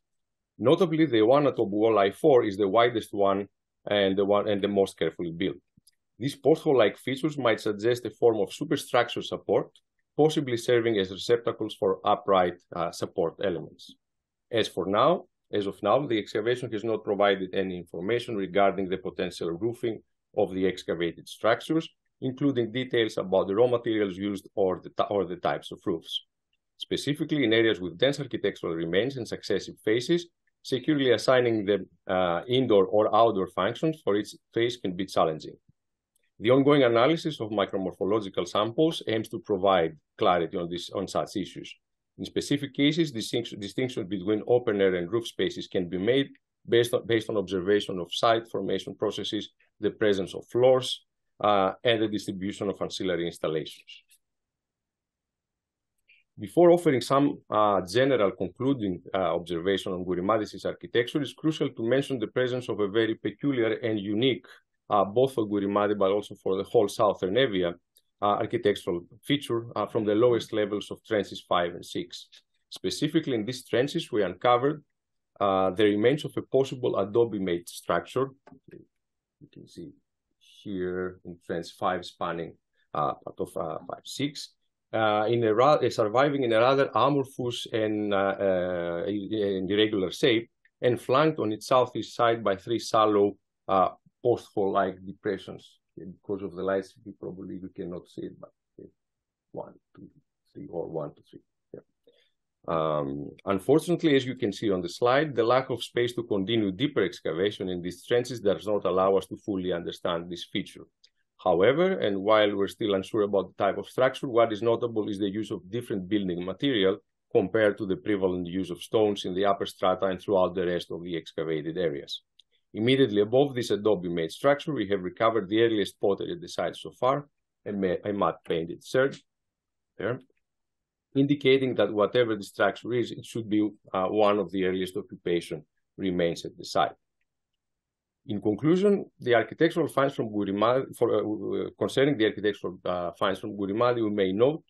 Notably, the one at wall I4 is the widest one and the one and the most carefully built. These pothole-like features might suggest a form of superstructure support, possibly serving as receptacles for upright uh, support elements. As for now, as of now, the excavation has not provided any information regarding the potential roofing of the excavated structures, including details about the raw materials used or the, or the types of roofs. Specifically, in areas with dense architectural remains and successive phases, securely assigning the uh, indoor or outdoor functions for each phase can be challenging. The ongoing analysis of micromorphological samples aims to provide clarity on, this, on such issues. In specific cases, distinction, distinction between open air and roof spaces can be made based on, based on observation of site formation processes, the presence of floors, uh, and the distribution of ancillary installations. Before offering some uh, general concluding uh, observation on Gourimadi's architecture, it's crucial to mention the presence of a very peculiar and unique uh, both for Gourimadi but also for the whole southern area architectural feature from the lowest levels of trenches 5 and 6. Specifically in these trenches, we uncovered uh, the remains of a possible adobe-made structure. You can see here in trench 5 spanning uh, part of uh, 5, 6. Uh, in a rather, surviving in a rather amorphous and irregular shape, and flanked on its southeast side by three shallow post-hole-like depressions. Because of the lights, probably we cannot see it, but okay. one, two, three, or one, two, three. Um, unfortunately, as you can see on the slide, the lack of space to continue deeper excavation in these trenches does not allow us to fully understand this feature. However, and while we're still unsure about the type of structure, what is notable is the use of different building material compared to the prevalent use of stones in the upper strata and throughout the rest of the excavated areas. Immediately above this adobe-made structure, we have recovered the earliest pottery at the site so far, and a matte painted serge there, indicating that whatever the structure is, it should be uh, one of the earliest occupation remains at the site. In conclusion, the architectural finds from Gourimadi, for, uh, concerning the architectural uh, finds from Gourimadi, we may note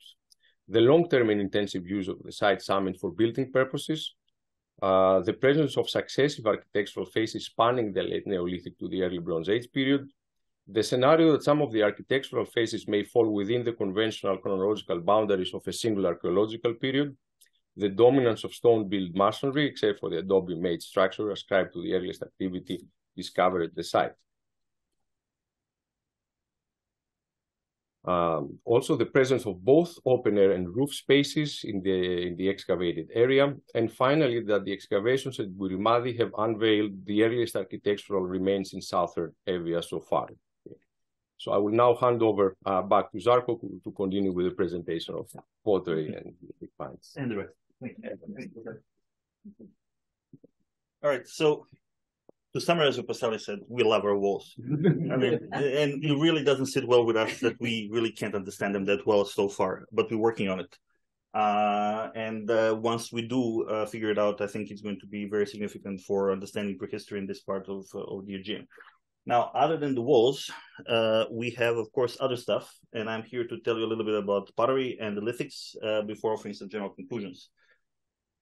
the long-term and intensive use of the site summit for building purposes, uh, the presence of successive architectural phases spanning the late Neolithic to the early Bronze Age period, the scenario that some of the architectural phases may fall within the conventional chronological boundaries of a single archaeological period, the dominance of stone-built masonry, except for the adobe-made structure ascribed to the earliest activity discovered the site. Um, also, the presence of both open air and roof spaces in the, in the excavated area. And finally, that the excavations at Gourimadi have unveiled the earliest architectural remains in southern area so far. So I will now hand over uh, back to Zarko to continue with the presentation of pottery and the finds. And the rest. All right, so to summarize what Pasali said, we love our walls. I mean, and it really doesn't sit well with us that we really can't understand them that well so far, but we're working on it. Uh, and uh, once we do uh, figure it out, I think it's going to be very significant for understanding prehistory in this part of, uh, of the Aegean. Now, other than the walls, uh, we have, of course, other stuff, and I'm here to tell you a little bit about pottery and the lithics uh, before offering some general conclusions.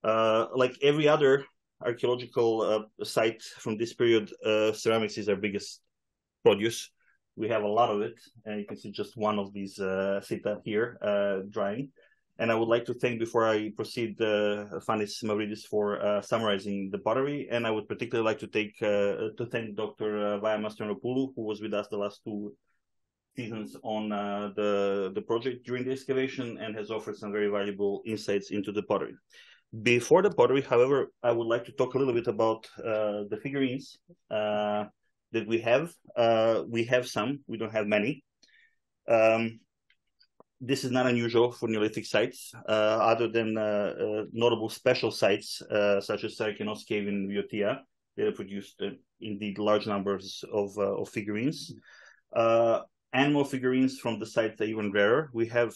like every other archaeological uh, site from this period, uh, ceramics is our biggest produce. We have a lot of it, and you can see just one of these uh, sita here drying. And I would like to thank, before I proceed, uh, Fanis Mavridis for uh, summarizing the pottery. And I would particularly like to take uh, to thank Dr. Vaya who was with us the last two seasons on uh, the, the project during the excavation and has offered some very valuable insights into the pottery. Before the pottery, however, I would like to talk a little bit about uh, the figurines uh, that we have. Uh, we have some, we don't have many. Um, this is not unusual for Neolithic sites, uh, other than uh, uh, notable special sites such as Sarakenos Cave in Viotia. They produced indeed large numbers of, of figurines. animal figurines from the site are even rarer. We have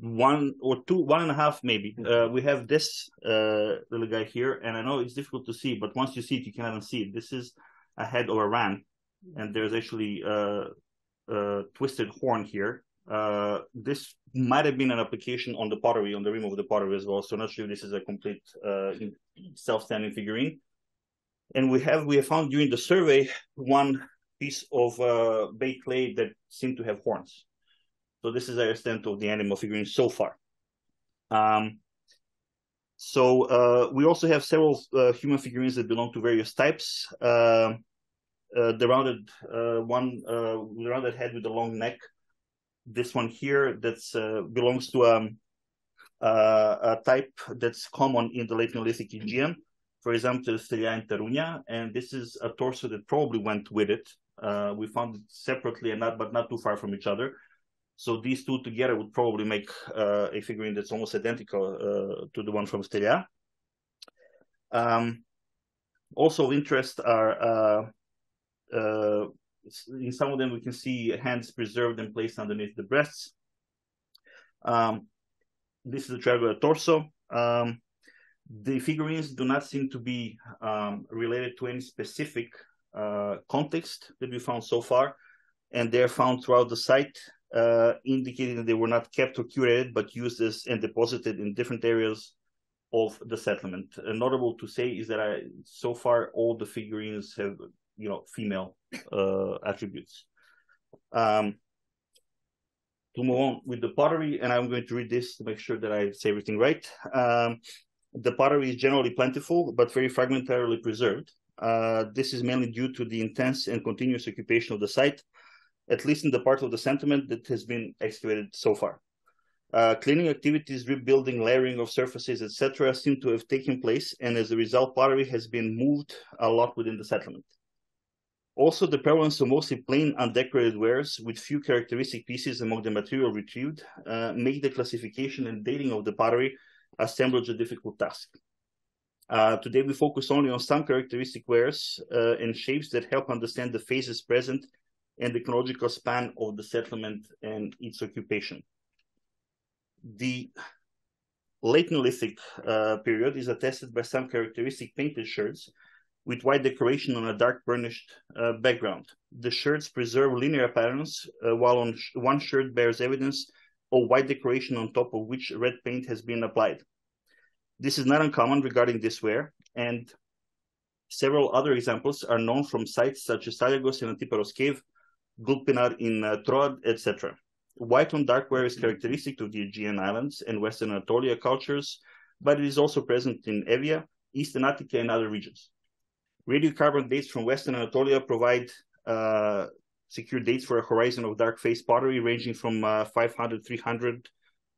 one or two, one and a half maybe. Uh, we have this uh, little guy here, and I know it's difficult to see, but once you see it, you can even see it. This is a head of a ram, and there's actually a, a twisted horn here. Uh, this might have been an application on the pottery, on the rim of the pottery as well. So I'm not sure if this is a complete uh, self-standing figurine. And we have we have found during the survey one piece of uh, baked clay that seemed to have horns. So this is the extent of the animal figurine so far. Um, so uh, we also have several uh, human figurines that belong to various types. Uh, uh the rounded uh, one, uh, the rounded head with the long neck. This one here that belongs to um, a type that's common in the late Neolithic Aegean. For example, Stelia and Tharrounia, and this is a torso that probably went with it. we found it separately and not, but not too far from each other. So these two together would probably make uh, a figurine that's almost identical uh, to the one from Stelia. Um, also of interest are uh, uh, in some of them we can see hands preserved and placed underneath the breasts. Um, this is a triangular torso. Um, the figurines do not seem to be um, related to any specific uh, context that we found so far, and they're found throughout the site uh, indicating that they were not kept or curated, but used as and deposited in different areas of the settlement. Uh, notable to say is that I, so far all the figurines have, you know, female uh, attributes. Um, to move on with the pottery, and I'm going to read this to make sure that I say everything right. Um, the pottery is generally plentiful, but very fragmentarily preserved. Uh, this is mainly due to the intense and continuous occupation of the site, at least in the part of the sentiment that has been excavated so far. Uh, cleaning activities, rebuilding, layering of surfaces, etc., seem to have taken place, and as a result, pottery has been moved a lot within the settlement. Also, the prevalence of mostly plain, undecorated wares with few characteristic pieces among the material retrieved uh, make the classification and dating of the pottery assemblage a difficult task. Uh, today, we focus only on some characteristic wares uh, and shapes that help understand the phases present and the chronological span of the settlement and its occupation. The late Neolithic uh, period is attested by some characteristic painted sherds with white decoration on a dark burnished uh, background. The sherds preserve linear patterns, uh, while on sh one sherd bears evidence of white decoration on top of which red paint has been applied. This is not uncommon regarding this ware, and several other examples are known from sites such as Saliagos and Antiparos Cave, Gulpinar in uh, Troad, etc. White on dark ware is characteristic to the Aegean islands and Western Anatolia cultures, but it is also present in Evia, Eastern Attica, and other regions. Radiocarbon dates from Western Anatolia provide uh, secure dates for a horizon of dark face pottery ranging from uh, 500, 300,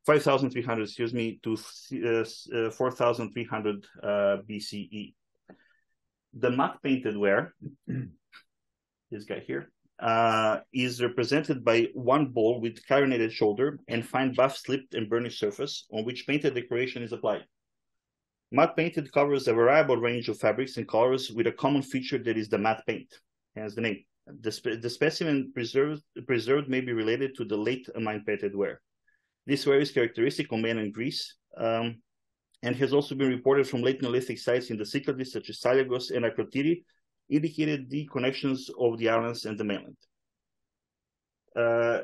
5,300, excuse me, to uh, uh 4,300 uh, BCE. The matte painted ware, this guy here, uh, is represented by one bowl with carinated shoulder and fine buff slipped and burnished surface on which painted decoration is applied. Matte painted covers a variable range of fabrics and colors with a common feature that is the matte paint, hence the name. The, spe the specimen preserved, preserved may be related to the late amine painted ware. This ware is characteristic of mainland Greece um, and has also been reported from late Neolithic sites in the Cyclades such as Saliagos and Akrotiri, indicated the connections of the islands and the mainland. Uh,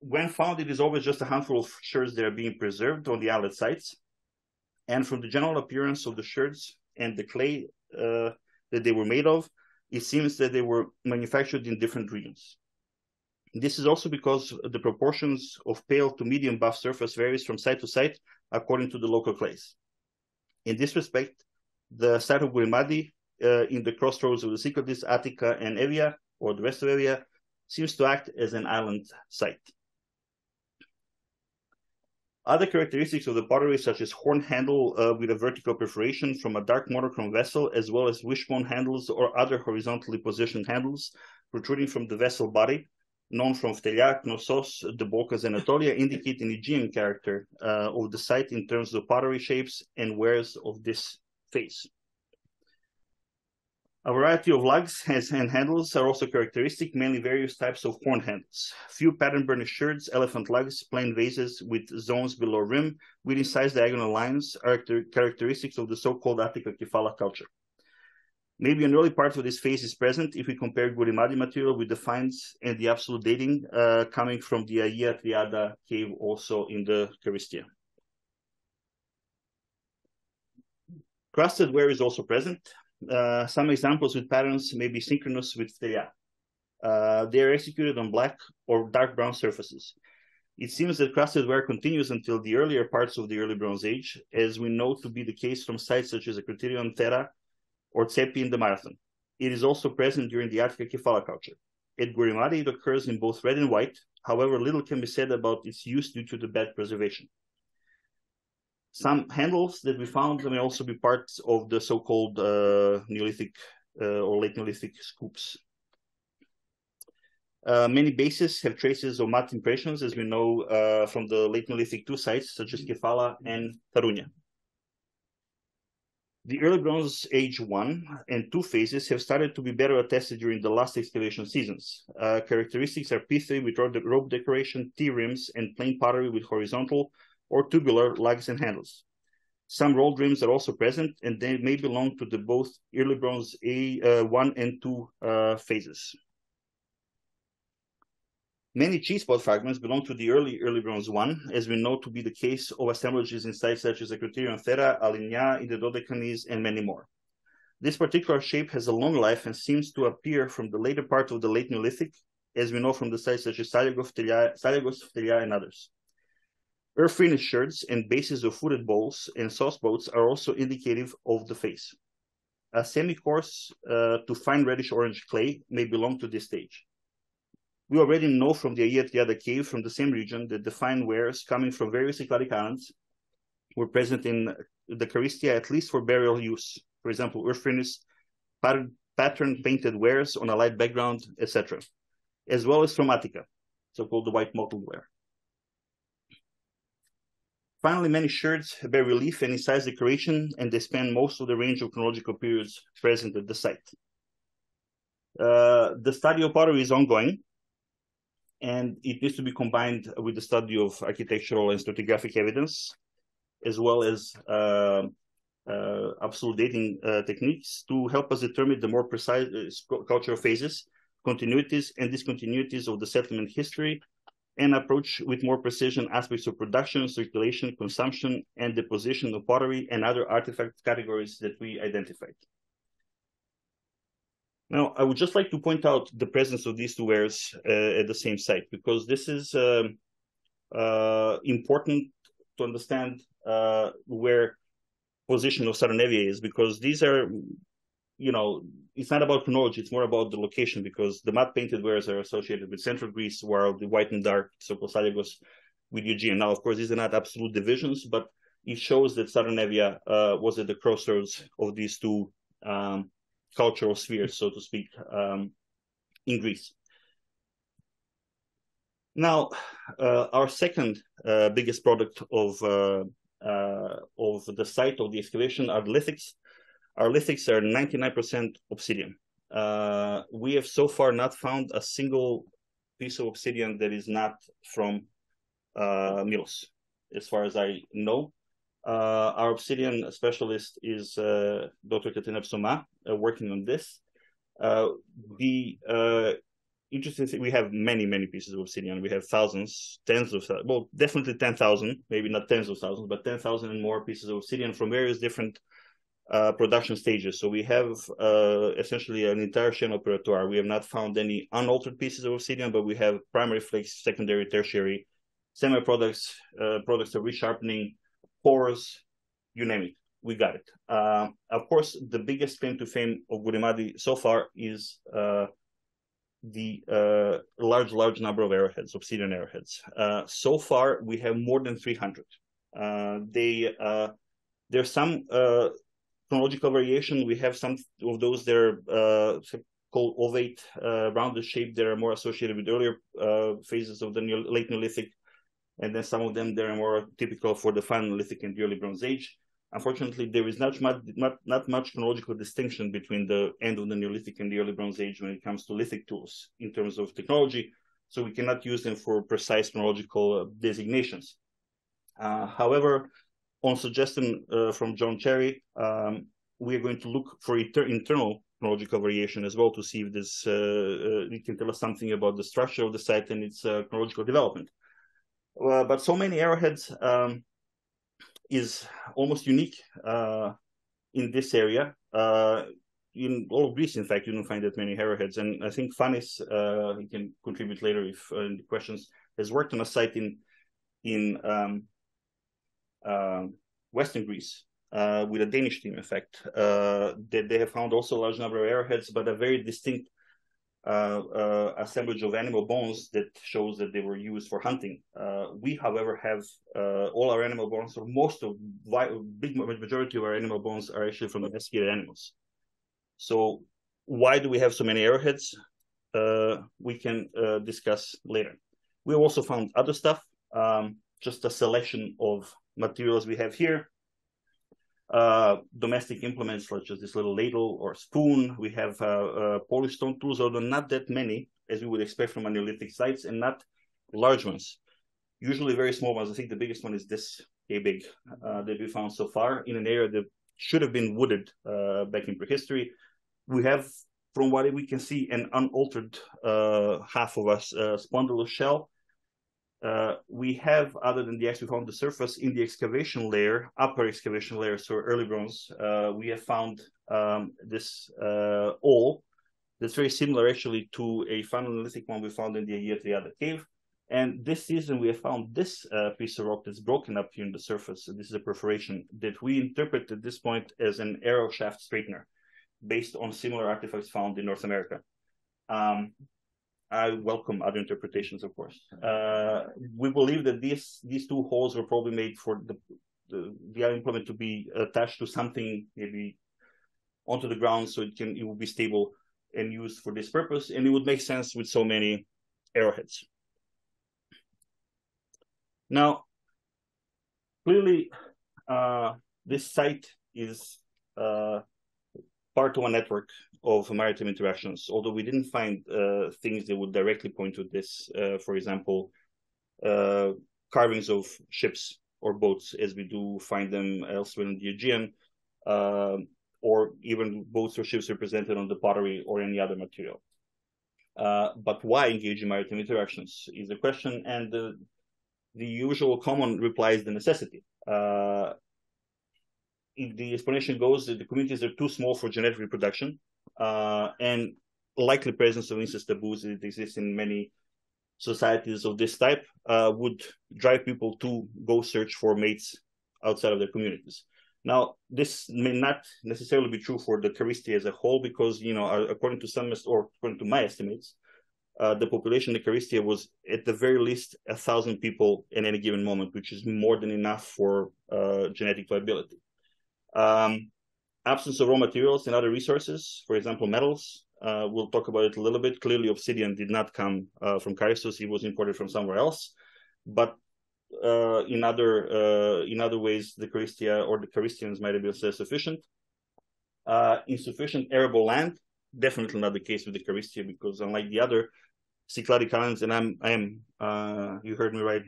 when found, it is always just a handful of sherds that are being preserved on the islet sites. And from the general appearance of the sherds and the clay uh, that they were made of, it seems that they were manufactured in different regions. This is also because the proportions of pale to medium buff surface varies from site to site, according to the local clays. In this respect, the site of Gourimadi uh, in the crossroads of the Cyclades, Attica, and Evia, or the rest of Evia, seems to act as an island site. Other characteristics of the pottery, such as horn handle uh, with a vertical perforation from a dark monochrome vessel, as well as wishbone handles or other horizontally positioned handles protruding from the vessel body, known from Phtheliak, Knossos, the Balkans, Anatolia, indicate an Aegean character uh, of the site in terms of pottery shapes and wares of this phase. A variety of lugs and handles are also characteristic, mainly various types of horn handles. Few pattern burnished sherds, elephant lugs, plain vases with zones below rim with incised diagonal lines are characteristics of the so-called Attica Kefala culture. Maybe an early part of this phase is present if we compare Gourimadi material with the finds and the absolute dating uh, coming from the Ayia Triada cave also in the Karystia. Crusted ware is also present. Uh, some examples with patterns may be synchronous with Phtheliak. Uh, they are executed on black or dark brown surfaces. It seems that crusted ware continues until the earlier parts of the early Bronze Age, as we know to be the case from sites such as the Akrotiri on Thera or Tsepi in the Marathon. It is also present during the Attica Kefala culture. At Gourimadi, it occurs in both red and white. However, little can be said about its use due to the bad preservation. Some handles that we found may also be parts of the so-called uh, Neolithic uh, or late Neolithic scoops. Uh, many bases have traces of mat impressions, as we know uh, from the late Neolithic two sites, such as Kefala and Tharrounia. The early Bronze Age 1 and 2 phases have started to be better attested during the last excavation seasons. Uh, characteristics are P3 with rope decoration, T-rims, and plain pottery with horizontal or tubular lugs and handles. Some rolled rims are also present, and they may belong to the both early bronze A1 uh, and 2 uh, phases. Many cheese pot fragments belong to the early early bronze 1, as we know to be the case of assemblages in sites such as the Akrotiri on Thera, Aligna, in the Dodecanese, and many more. This particular shape has a long life and seems to appear from the later part of the late Neolithic, as we know from the sites such as Saliagos, Phthelia, and others. Urfirnis sherds and bases of footed bowls and sauce boats are also indicative of the face. A semi-coarse uh, to fine reddish orange clay may belong to this stage. We already know from the Ayia Triada cave from the same region that the fine wares coming from various Cycladic islands were present in the Karystia at least for burial use. For example, Urfirnis pattern painted wares on a light background, etc., as well as from Attica, so-called the white mottled ware. Finally, many sherds bear relief and incised decoration, and they span most of the range of chronological periods present at the site. Uh, the study of pottery is ongoing, and it needs to be combined with the study of architectural and stratigraphic evidence, as well as uh, uh, absolute dating uh, techniques to help us determine the more precise uh, cultural phases, continuities, and discontinuities of the settlement history and approach with more precision aspects of production, circulation, consumption, and deposition of pottery and other artifact categories that we identified. Now, I would just like to point out the presence of these two wares uh, at the same site because this is um, uh, important to understand uh, where position of Southern is because these are you know, it's not about chronology, it's more about the location because the matte painted wares are associated with central Greece, while the white and dark, so-called Saliagos, with Aegean. Now, of course, these are not absolute divisions, but it shows that Southern Evia uh, was at the crossroads of these two um, cultural spheres, so to speak, um, in Greece. Now, uh, our second uh, biggest product of uh, uh, of the site of the excavation are the lithics. Our lithics are 99% obsidian. Uh, we have so far not found a single piece of obsidian that is not from uh, Milos, as far as I know. Uh, our obsidian specialist is uh, Dr. Katerina Psoma, uh, working on this. Uh, the uh, interesting thing, we have many, many pieces of obsidian. We have thousands, tens of, well, definitely 10,000, maybe not tens of thousands, but 10,000 and more pieces of obsidian from various different uh, production stages. So we have uh, essentially an entire chaîne opératoire. We have not found any unaltered pieces of obsidian, but we have primary flakes, secondary, tertiary, semi-products, uh, products of resharpening, pores, you name it, we got it. Uh, of course, the biggest claim to fame of Gourimadi so far is uh, the uh, large, large number of arrowheads, obsidian arrowheads. Uh, so far, we have more than 300. Uh, they uh, there's some chronological variation. We have some of those that are called ovate, rounded shape that are more associated with earlier phases of the late Neolithic and then some of them that are more typical for the final Neolithic and early Bronze Age. Unfortunately, there is not much, not, not much chronological distinction between the end of the Neolithic and the early Bronze Age when it comes to lithic tools in terms of technology, so we cannot use them for precise chronological uh, designations. Uh, however, on suggestion uh, from John Cherry, um, we are going to look for inter internal chronological variation as well to see if this uh, uh, it can tell us something about the structure of the site and its uh, chronological development. but so many arrowheads um, is almost unique uh, in this area. Uh, in all of Greece, in fact, you don't find that many arrowheads. And I think Fanis, uh, he can contribute later if uh, questions, has worked on a site in in um, uh, Western Greece uh, with a Danish team, in fact. Uh, that they have found also a large number of arrowheads, but a very distinct uh, uh, assemblage of animal bones that shows that they were used for hunting. Uh, we, however, have all our animal bones, or most of big majority of our animal bones, are actually from domesticated animals. So, why do we have so many arrowheads? we can discuss later. We also found other stuff, um, just a selection of materials we have here uh, domestic implements such as this little ladle or spoon. We have uh, uh, polished stone tools, although not that many as we would expect from Neolithic sites, and not large ones. Usually very small ones. I think the biggest one is this a big uh, that we found so far in an area that should have been wooded back in prehistory. We have, from what we can see, an unaltered uh, half of a uh, spondylus shell uh, we have, other than the axe we found the surface, in the excavation layer, upper excavation layer, so early bronze, uh, we have found um, this uh, that's very similar actually to a Neolithic one we found in the Ayia Triada cave. And this season we have found this uh, piece of rock that's broken up here in the surface. This is a perforation that we interpret at this point as an arrow shaft straightener based on similar artifacts found in North America. Um, I welcome other interpretations, of course. Uh, we believe that these these two holes were probably made for the the, the implement to be attached to something, maybe onto the ground, so it can it will be stable and used for this purpose, and it would make sense with so many arrowheads. Now, clearly, uh, this site is uh, part of a network of maritime interactions, although we didn't find uh, things that would directly point to this. Uh, for example, uh, carvings of ships or boats, as we do find them elsewhere in the Aegean, uh, or even boats or ships represented on the pottery or any other material. Uh, but why engage in maritime interactions is the question, and the, the usual common reply is the necessity. Uh, the explanation goes that the communities are too small for genetic reproduction, uh, and likely presence of incest taboos that exist in many societies of this type uh, would drive people to go search for mates outside of their communities. Now, this may not necessarily be true for the Karystia as a whole, because you know, according to some or according to my estimates, uh, the population of Karystia was at the very least a thousand people in any given moment, which is more than enough for uh, genetic viability. Um, absence of raw materials and other resources, for example, metals. Uh, we'll talk about it a little bit. Clearly, obsidian did not come uh, from Karystos; it was imported from somewhere else. But uh, in other uh, in other ways, the Karystia or the Karystians might have been sufficient. Uh, insufficient arable land, definitely not the case with the Karystia, because unlike the other Cycladic islands, and I'm I am uh, you heard me right,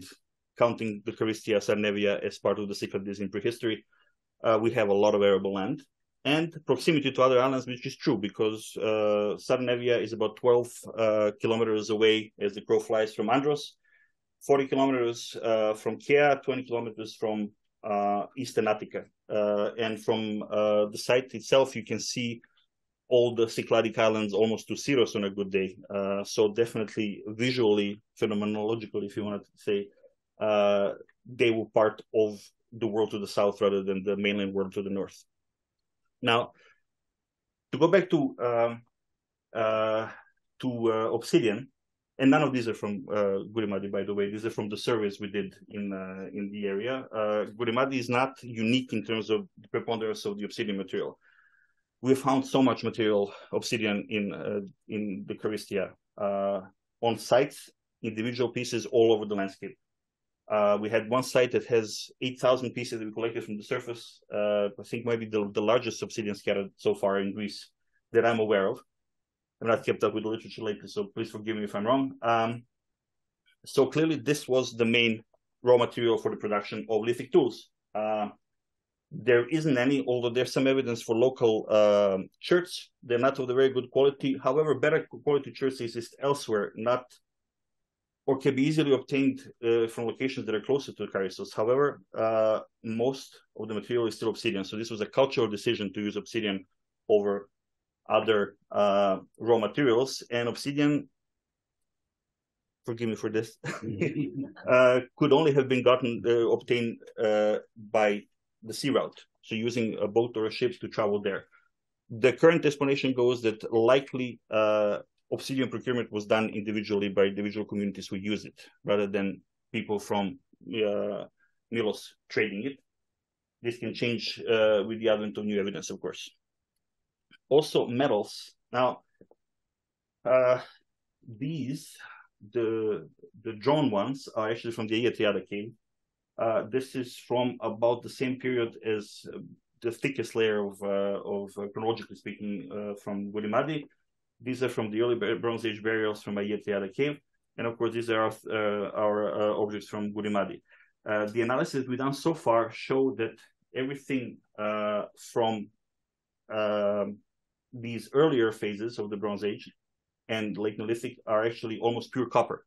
counting the Karystia Sarnevia as part of the Cyclades in prehistory. We have a lot of arable land and proximity to other islands, which is true because uh, southern Evia is about 12 uh, kilometers away as the crow flies from Andros, 40 kilometers uh, from Kea, 20 kilometers from uh, eastern Attica. Uh, and from uh, the site itself, you can see all the Cycladic islands almost to Syros on a good day. Uh, so definitely visually, phenomenologically, if you want to say, they were part of the world to the south rather than the mainland world to the north. Now, to go back to um, uh, to uh, Obsidian, and none of these are from uh, Gourimadi, by the way. These are from the surveys we did in uh, in the area. Uh, Gourimadi is not unique in terms of the preponderance of the obsidian material. We found so much material obsidian in uh, in the Karystia uh, on sites, individual pieces all over the landscape. Uh, we had one site that has 8,000 pieces that we collected from the surface. Uh, I think maybe the, the largest obsidian scattered so far in Greece that I'm aware of. I've not kept up with the literature lately, so please forgive me if I'm wrong. Um, so clearly, this was the main raw material for the production of lithic tools. Uh, there isn't any, although there's some evidence for local uh, cherts. They're not of the very good quality. However, better quality cherts exist elsewhere, not or can be easily obtained uh, from locations that are closer to the Karystos. However, uh, most of the material is still obsidian. So this was a cultural decision to use obsidian over other uh, raw materials. And obsidian, forgive me for this, uh, could only have been gotten uh, obtained uh, by the sea route. So using a boat or a ship to travel there. The current explanation goes that likely obsidian procurement was done individually by individual communities who use it rather than people from uh, Milos trading it. This can change uh, with the advent of new evidence, of course. Also, metals. Now, uh, these, the the drawn ones, are actually from the Ayia Triada cave. Uh, this is from about the same period as the thickest layer of, uh, of uh, chronologically speaking, from Gourimadi these are from the early Bronze Age burials from Ayia Triada cave. And of course, these are uh, our uh, objects from Gourimadi. Uh, the analysis we've done so far show that everything uh, from um, these earlier phases of the Bronze Age and late Neolithic are actually almost pure copper.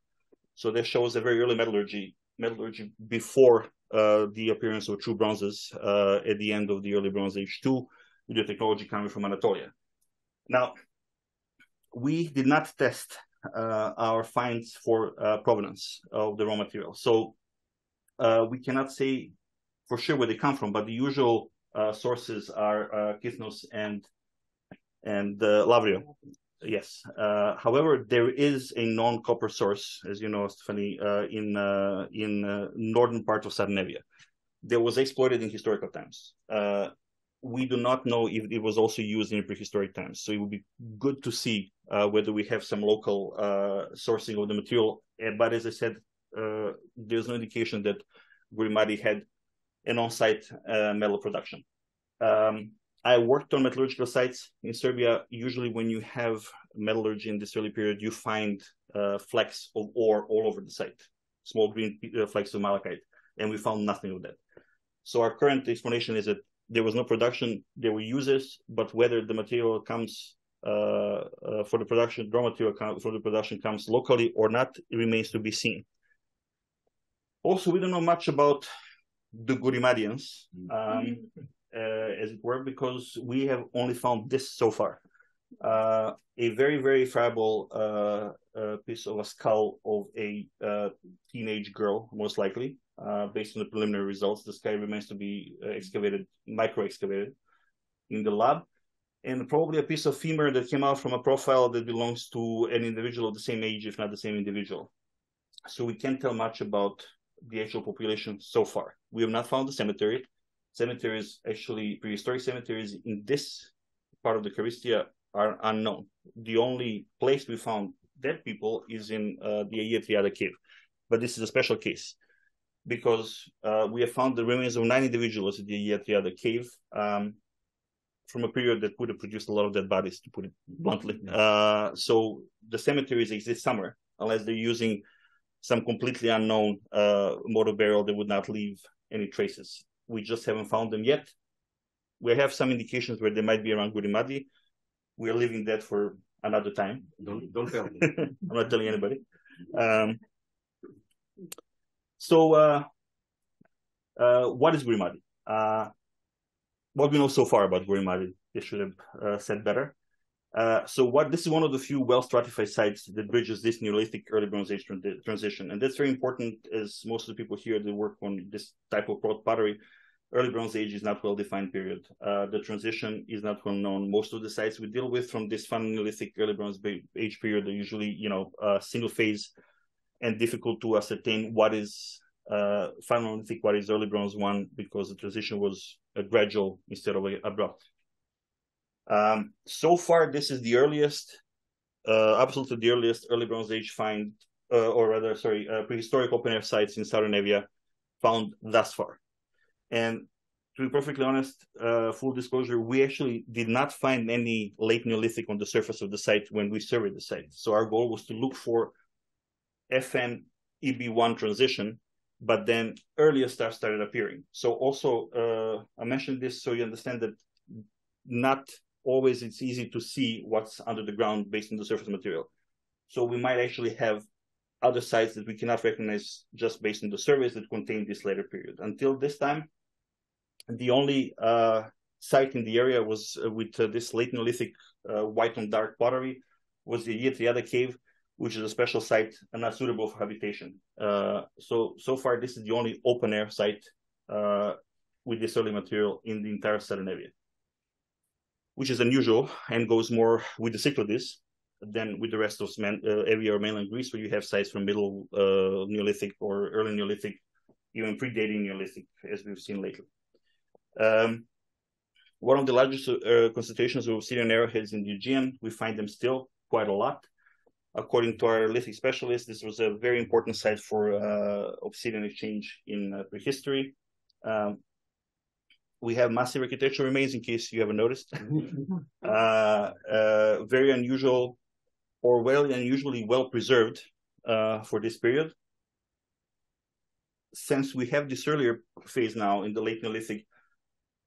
So that shows a very early metallurgy, metallurgy before uh, the appearance of true bronzes uh, at the end of the early Bronze Age too, with the technology coming from Anatolia. Now, we did not test uh, our finds for uh, provenance of the raw material. So uh, we cannot say for sure where they come from, but the usual uh, sources are uh, Kithnos and and uh, Lavrio. Yes. Uh, however, there is a non-copper source, as you know, Stephanie, in in northern part of southern Evia. That was exploited in historical times we do not know if it was also used in prehistoric times. So it would be good to see whether we have some local uh, sourcing of the material. But as I said, uh, there's no indication that Gourimadi had an on-site uh, metal production. Um, I worked on metallurgical sites in Serbia. Usually, when you have metallurgy in this early period, you find uh, flecks of ore all over the site, small green uh, flecks of malachite, and we found nothing of that. So our current explanation is that there was no production. There were users, but whether the material comes uh, uh, for the production, raw material for the production comes locally or not, it remains to be seen. Also, we don't know much about the Gourimadians, um, uh, as it were, because we have only found this so far. Uh, a very, very fragile uh, uh, piece of a skull of a teenage girl, most likely, uh, based on the preliminary results. The sky remains to be uh, excavated, micro excavated in the lab. And probably a piece of femur that came out from a profile that belongs to an individual of the same age, if not the same individual. So we can't tell much about the actual population so far. We have not found the cemetery. Cemeteries, actually, prehistoric cemeteries in this part of the Karystia are unknown. The only place we found dead people is in uh, the Ayia Triada cave. But this is a special case because uh, we have found the remains of nine individuals at the Ayia Triada cave um, from a period that would have produced a lot of dead bodies, to put it bluntly. Uh, so the cemeteries exist somewhere, unless they're using some completely unknown uh, mode of burial that would not leave any traces. We just haven't found them yet. We have some indications where they might be around Gourimadi. We're leaving that for another time. Don't don't tell me. I'm not telling anybody. Um, so, uh, uh, what is Gourimadi? Uh, what we know so far about Gourimadi, they should have uh, said better. Uh, so what this is one of the few well stratified sites that bridges this Neolithic early Bronze Age transition, and that's very important as most of the people here that work on this type of pottery. Early Bronze Age is not well defined period. Uh, the transition is not well known. Most of the sites we deal with from this final Neolithic early Bronze Age period are usually you know uh, single phase and difficult to ascertain what is uh, final Neolithic, what is early Bronze one because the transition was a gradual instead of abrupt. Um, so far, this is the earliest, uh, absolutely the earliest early Bronze Age find, uh, or rather, sorry, uh, prehistoric open air sites in Southern Evia found thus far. And to be perfectly honest, uh, full disclosure, we actually did not find any late Neolithic on the surface of the site when we surveyed the site. So our goal was to look for FN EB1 transition, but then earlier stars started appearing. So also, uh, I mentioned this so you understand that not always it's easy to see what's under the ground based on the surface material. So we might actually have other sites that we cannot recognize just based on the surveys that contain this later period. Until this time, the only uh, site in the area was uh, with uh, this late Neolithic uh, white on dark pottery was the Ayia Triada cave, which is a special site and not suitable for habitation. Uh, so so far, this is the only open air site uh, with this early material in the entire southern area which is unusual and goes more with the Cyclades than with the rest of man, uh, area or mainland Greece, where you have sites from middle uh, Neolithic or early Neolithic, even predating Neolithic, as we've seen lately. Um, one of the largest uh, concentrations of obsidian arrowheads in the Aegean, we find them still quite a lot. According to our lithic specialist, this was a very important site for uh, obsidian exchange in uh, prehistory. Um, we have massive architectural remains in case you haven't noticed. uh, uh, very unusual or well unusually well preserved uh, for this period. Since we have this earlier phase now in the late Neolithic,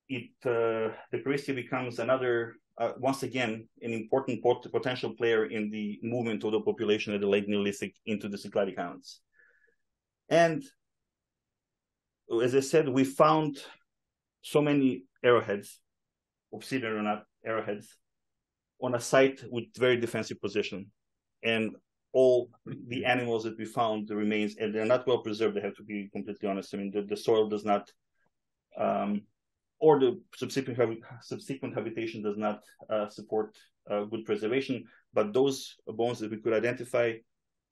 it uh, the Karystia becomes another uh, once again an important pot- potential player in the movement of the population of the late Neolithic into the Cycladic Islands. And as I said, we found so many arrowheads, obsidian or not arrowheads, on a site with very defensive position. And all the animals that we found, the remains, and they're not well preserved, i have to be completely honest. I mean, the, the soil does not, um, or the subsequent, subsequent habitation does not uh, support uh, good preservation. But those bones that we could identify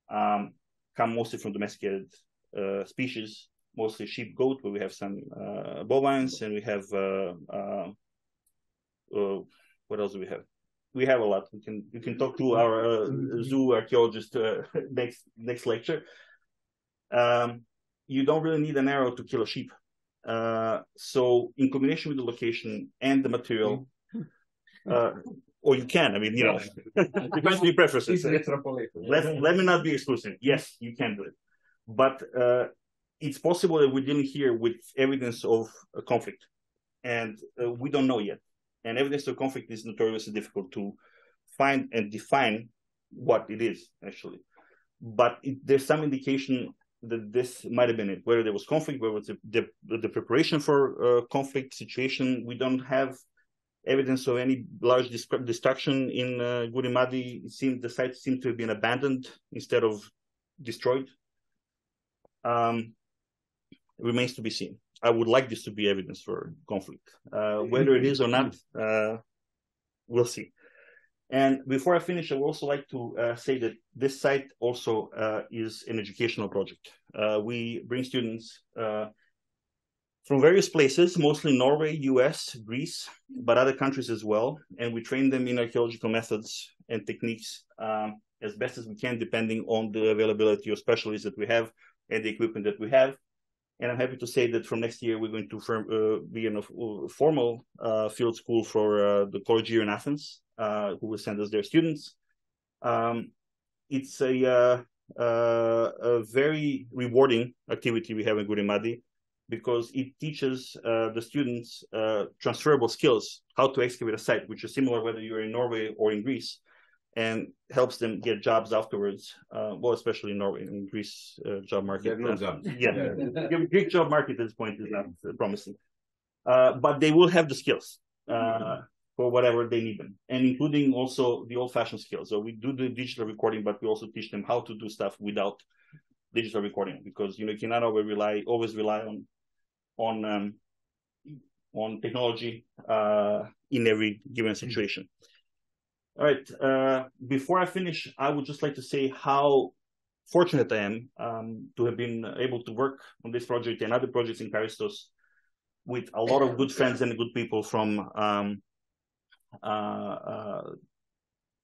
um, come mostly from domesticated uh, species mostly sheep, goat, but we have some uh, bovines, and we have uh, uh, what else do we have? We have a lot. We can you can talk to our zoo archaeologist next next lecture. Um, you don't really need an arrow to kill a sheep. So in combination with the location and the material, uh, or you can. I mean, you know, depends on your preferences. Let, let me not be exclusive. Yes, you can do it, but uh, it's possible that we didn't hear with evidence of a conflict, and uh, we don't know yet. And evidence of conflict is notoriously difficult to find and define what it is actually. But it, there's some indication that this might have been it. Whether there was conflict, whether it was the, the, the preparation for uh, conflict situation, we don't have evidence of any large destruction in uh, Gourimadi. It seems the site seems to have been abandoned instead of destroyed. Um, remains to be seen. I would like this to be evidence for conflict. Uh, whether it is or not, uh, we'll see. And before I finish, I would also like to uh, say that this site also uh, is an educational project. Uh, we bring students uh, from various places, mostly Norway, US, Greece, but other countries as well. And we train them in archaeological methods and techniques um, as best as we can, depending on the availability of specialists that we have and the equipment that we have. And I'm happy to say that from next year, we're going to firm, uh, be in a formal uh, field school for the college year in Athens, who will send us their students. Um, it's a, uh, a very rewarding activity we have in Gourimadi because it teaches the students transferable skills, how to excavate a site, which is similar whether you're in Norway or in Greece and helps them get jobs afterwards. Uh, well, especially in Norway, in Greece uh, job market. No uh, Yeah, the Greek job market at this point is not promising. Uh, but they will have the skills. Uh, for whatever they need them, and including also the old-fashioned skills. So we do the digital recording, but we also teach them how to do stuff without digital recording because you know you cannot always rely always rely on on um, on technology uh, in every given situation. All right. Uh, before I finish, I would just like to say how fortunate I am um, to have been able to work on this project and other projects in Karystos with a lot of good friends and good people from um,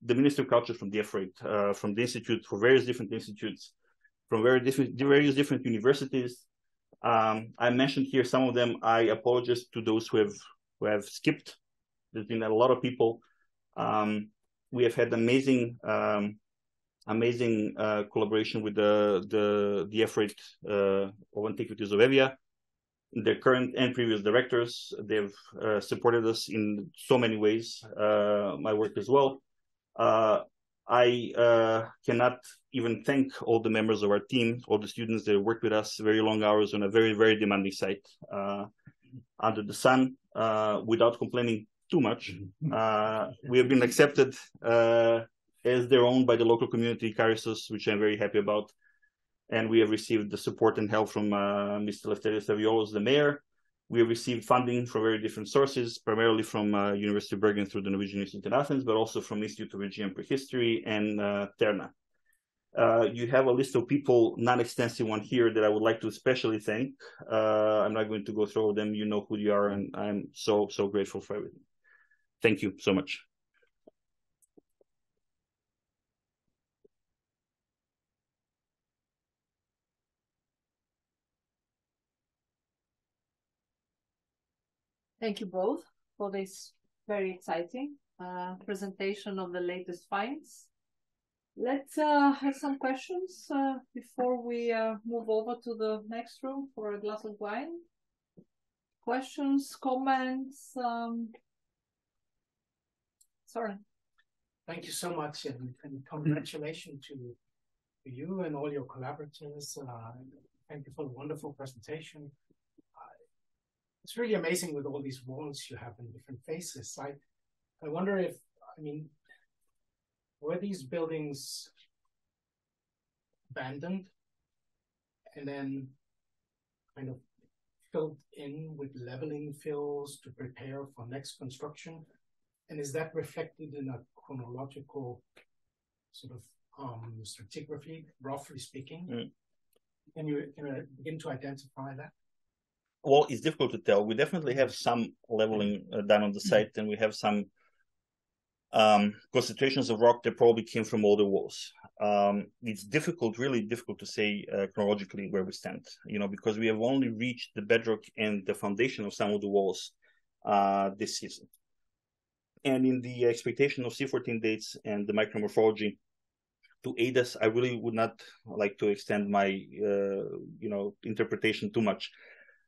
the Ministry of Culture, from Ephorate, uh, from the Institute, for various different institutes, from very different, various different universities. Um, I mentioned here some of them. I apologize to those who have who have skipped. There's been a lot of people. Um, we have had amazing um, amazing uh, collaboration with the the the Ephorate uh, of Antiquities of Evia the current and previous directors. They've uh, supported us in so many ways, uh, my work as well. Uh, I uh, cannot even thank all the members of our team, all the students that worked with us very long hours on a very, very demanding site uh, under the sun uh, without complaining too much. we have been accepted as their own by the local community, Karystos, which I'm very happy about and we have received the support and help from uh, Mr. Lefteris Saviolos, the mayor. We have received funding from very different sources, primarily from uh, University of Bergen through the Norwegian Institute in Athens, but also from Institute of Aegean Prehistory and uh, Terna. Uh, you have a list of people, not extensive one here, that I would like to especially thank. Uh, I'm not going to go through them. You know who you are, and I'm so, so grateful for everything. Thank you so much. Thank you both for this very exciting uh, presentation of the latest finds. Let's uh, have some questions uh, before we uh, move over to the next room for a glass of wine. Questions, comments? Um... Sorry. Thank you so much, and, and congratulations to, to you and all your collaborators. Uh, thank you for the wonderful presentation it's really amazing with all these walls you have in different faces. I I wonder if I mean were these buildings abandoned and then kind of filled in with leveling fills to prepare for next construction? And is that reflected in a chronological sort of um, stratigraphy, roughly speaking? Mm. Can you, can you begin to identify that? Well, it's difficult to tell. We definitely have some leveling uh, done on the site, and we have some um, concentrations of rock that probably came from older walls. Um, it's difficult, really difficult to say uh, chronologically where we stand, you know, because we have only reached the bedrock and the foundation of some of the walls uh, this season. And in the expectation of C14 dates and the micromorphology to aid us, I really would not like to extend my, uh, you know, interpretation too much.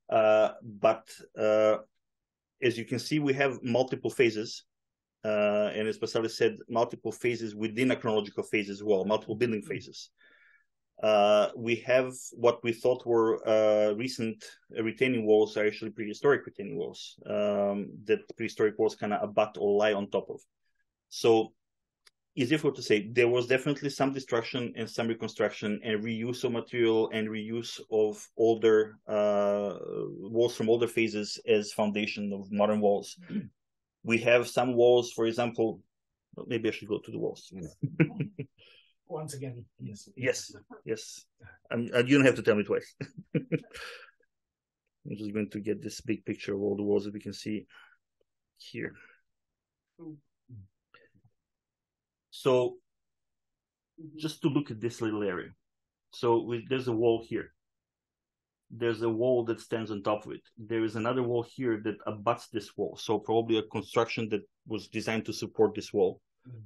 Uh, but uh, as you can see, we have multiple phases. Uh, and as Pascal said, multiple phases within a chronological phase as well, multiple building mm-hmm. phases. Uh, we have what we thought were uh, recent retaining walls are actually prehistoric retaining walls um, that prehistoric walls kind of abut or lie on top of. So it's difficult to say. There was definitely some destruction and some reconstruction and reuse of material and reuse of older uh, walls from older phases as foundation of modern walls. Mm-hmm. We have some walls, for example, maybe I should go to the walls. Once again, yes. Yes, yes. I'm, uh, you don't have to tell me twice. I'm just going to get this big picture of all the walls that we can see here. So just to look at this little area. So we, there's a wall here. There's a wall that stands on top of it. There is another wall here that abuts this wall. So probably a construction that was designed to support this wall mm.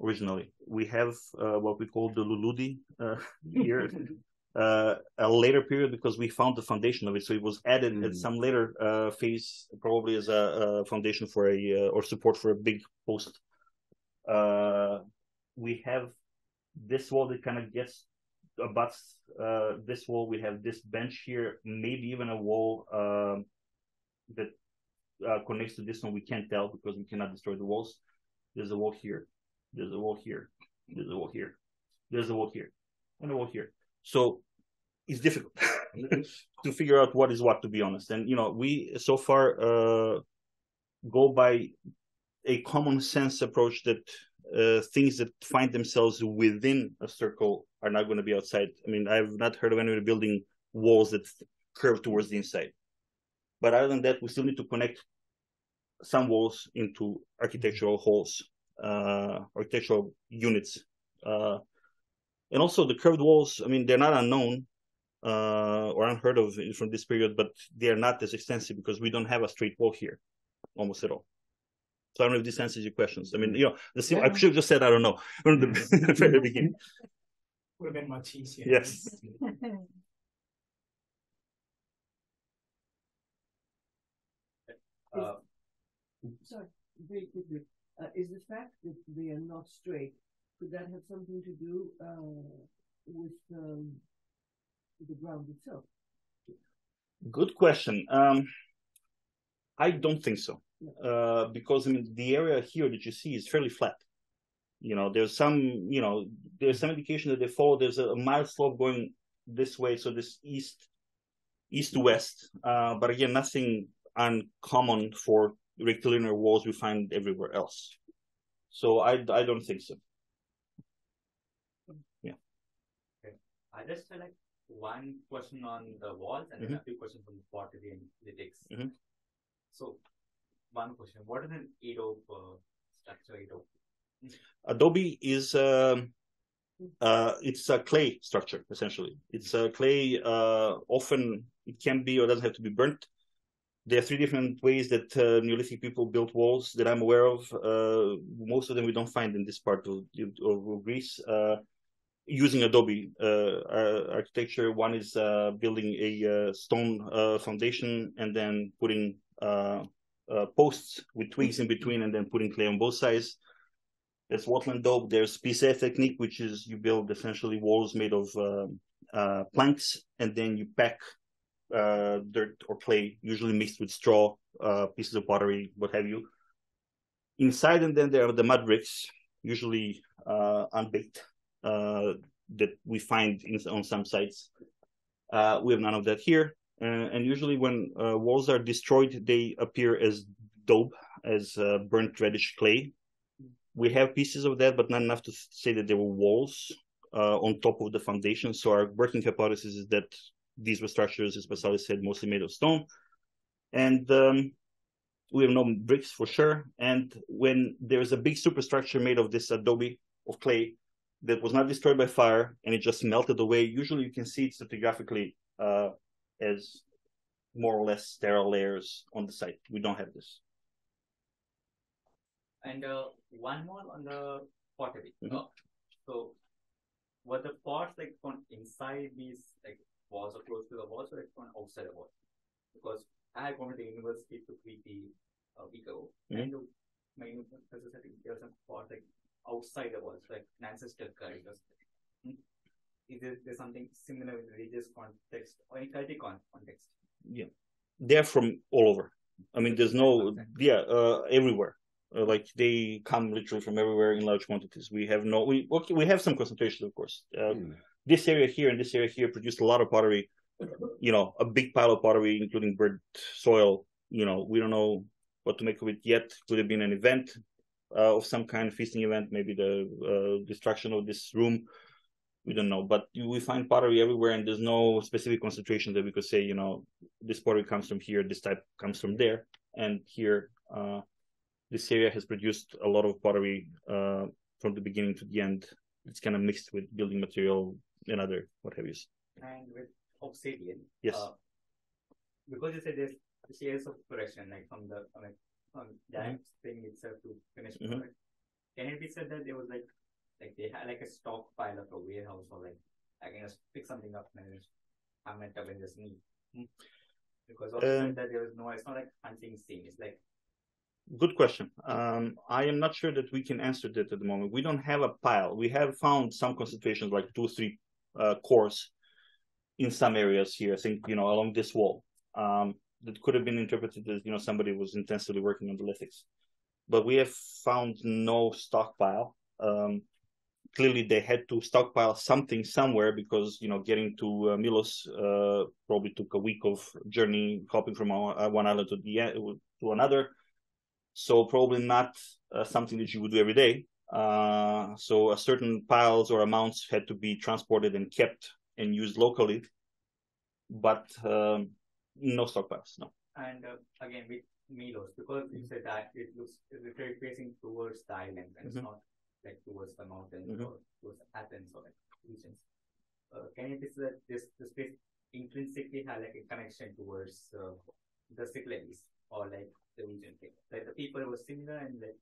originally. We have uh, what we call the Luludi uh, here. uh, a later period because we found the foundation of it. So it was added mm. at some later uh, phase, probably as a, a foundation for a uh, or support for a big post uh, we have this wall that kind of gets abuts uh, this wall. We have this bench here, maybe even a wall uh, that uh, connects to this one, we can't tell because we cannot destroy the walls. There's a wall here. There's a wall here. There's a wall here. There's a wall here. And a wall here. So it's difficult to figure out what is what, to be honest. And, you know, we so far uh, go by a common sense approach that uh, things that find themselves within a circle are not going to be outside. I mean, I've not heard of anyone building walls that curve towards the inside. But other than that, we still need to connect some walls into architectural halls, uh, architectural units. Uh, and also the curved walls, I mean, they're not unknown uh, or unheard of from this period, but they are not as extensive because we don't have a straight wall here almost at all. So I don't know if this answers your questions. I mean, you know, the same, I should have just said I don't know from the very beginning. Would have been much easier. Yes. Uh, Sorry, very quickly. Uh, is the fact that they are not straight, could that have something to do uh, with um, the ground itself? Good question. Um, I don't think so, uh, because I mean the area here that you see is fairly flat. You know, there's some, you know, there's some indication that they follow. There's a, a mild slope going this way, so this east, east to west. Uh, but again, nothing uncommon for rectilinear walls we find everywhere else. So I, I don't think so. Yeah. Okay. I just had like one question on the walls and mm-hmm. then a few questions on the pottery and lithics. Mm-hmm. So one question, what is an adobe uh, structure adobe? Is um, uh, it's a clay structure essentially. It's a clay. Uh, often it can be or doesn't have to be burnt there are three different ways that uh, Neolithic people built walls that I'm aware of. Uh, most of them we don't find in this part of, of Greece. Uh, using adobe uh, architecture, one is uh, building a uh, stone foundation and then putting posts with twigs in between and then putting clay on both sides. There's wattle and daub. There's PCF technique, which is you build essentially walls made of planks and then you pack uh, dirt or clay, usually mixed with straw, uh, pieces of pottery, what have you. Inside, and then there are the mud bricks, usually uh, unbaked, uh, that we find in, on some sites. Uh, we have none of that here. Uh, and usually, when walls are destroyed, they appear as daub, as burnt reddish clay. We have pieces of that, but not enough to say that they were walls on top of the foundation. So, our working hypothesis is that these were structures, as Paschali said, mostly made of stone. And um, we have no bricks for sure. And when there's a big superstructure made of this adobe of clay that was not destroyed by fire and it just melted away, usually you can see it stratigraphically uh, as more or less sterile layers on the site. We don't have this. And uh, one more on the pottery. Mm-hmm. Uh, so, were the pots like on inside these like walls are close to the walls or like on outside the walls. Because I gone to the university to Kriti a week ago, mm-hmm. and my professor said there was some part like outside the walls, like an ancestor cult hmm? Is there something similar with religious context or any cultic context? Yeah, they're from all over. I mean, there's no, yeah, uh, everywhere. Uh, like they come literally from everywhere in large quantities. We have no, we okay, we have some concentration, of course. Uh, mm this area here and this area here produced a lot of pottery, you know, a big pile of pottery, including burnt soil. You know, we don't know what to make of it yet. Could have been an event uh, of some kind, feasting event, maybe the uh, destruction of this room. We don't know, but we find pottery everywhere, and there's no specific concentration that we could say, you know, this pottery comes from here, this type comes from there, and here, uh, this area has produced a lot of pottery uh, from the beginning to the end. It's kind of mixed with building material, and other what have you. And with obsidian, yes, uh, because you said there's shares of progression, like from the I mean, from giant mm-hmm. thing itself to finished mm-hmm. product. Can it be said that there was like like they had like a stockpile of a warehouse or like I can just pick something up and just it up and just need. Hmm. Because also um, that there was no, it's not like hunting scene. It's like Good question. Um, I am not sure that we can answer that at the moment. We don't have a pile. We have found some concentrations, like two, three uh, cores in some areas here. I think you know along this wall. Um, that could have been interpreted as you know somebody was intensively working on the lithics, but we have found no stockpile. Um, clearly, they had to stockpile something somewhere because you know getting to uh, Milos uh, probably took a week of journey, hopping from one island to the to another. So probably not uh, something that you would do every day. Uh, so a certain piles or amounts had to be transported and kept and used locally, but um, no stockpiles, no. And uh, again, with Milos, because you said that it looks facing towards the island and mm-hmm. it's not like towards the mountains mm-hmm. or towards Athens or like regions. Uh, can you that this the space intrinsically have like a connection towards uh, the Cyclades or like the region thing? Like the people were similar and like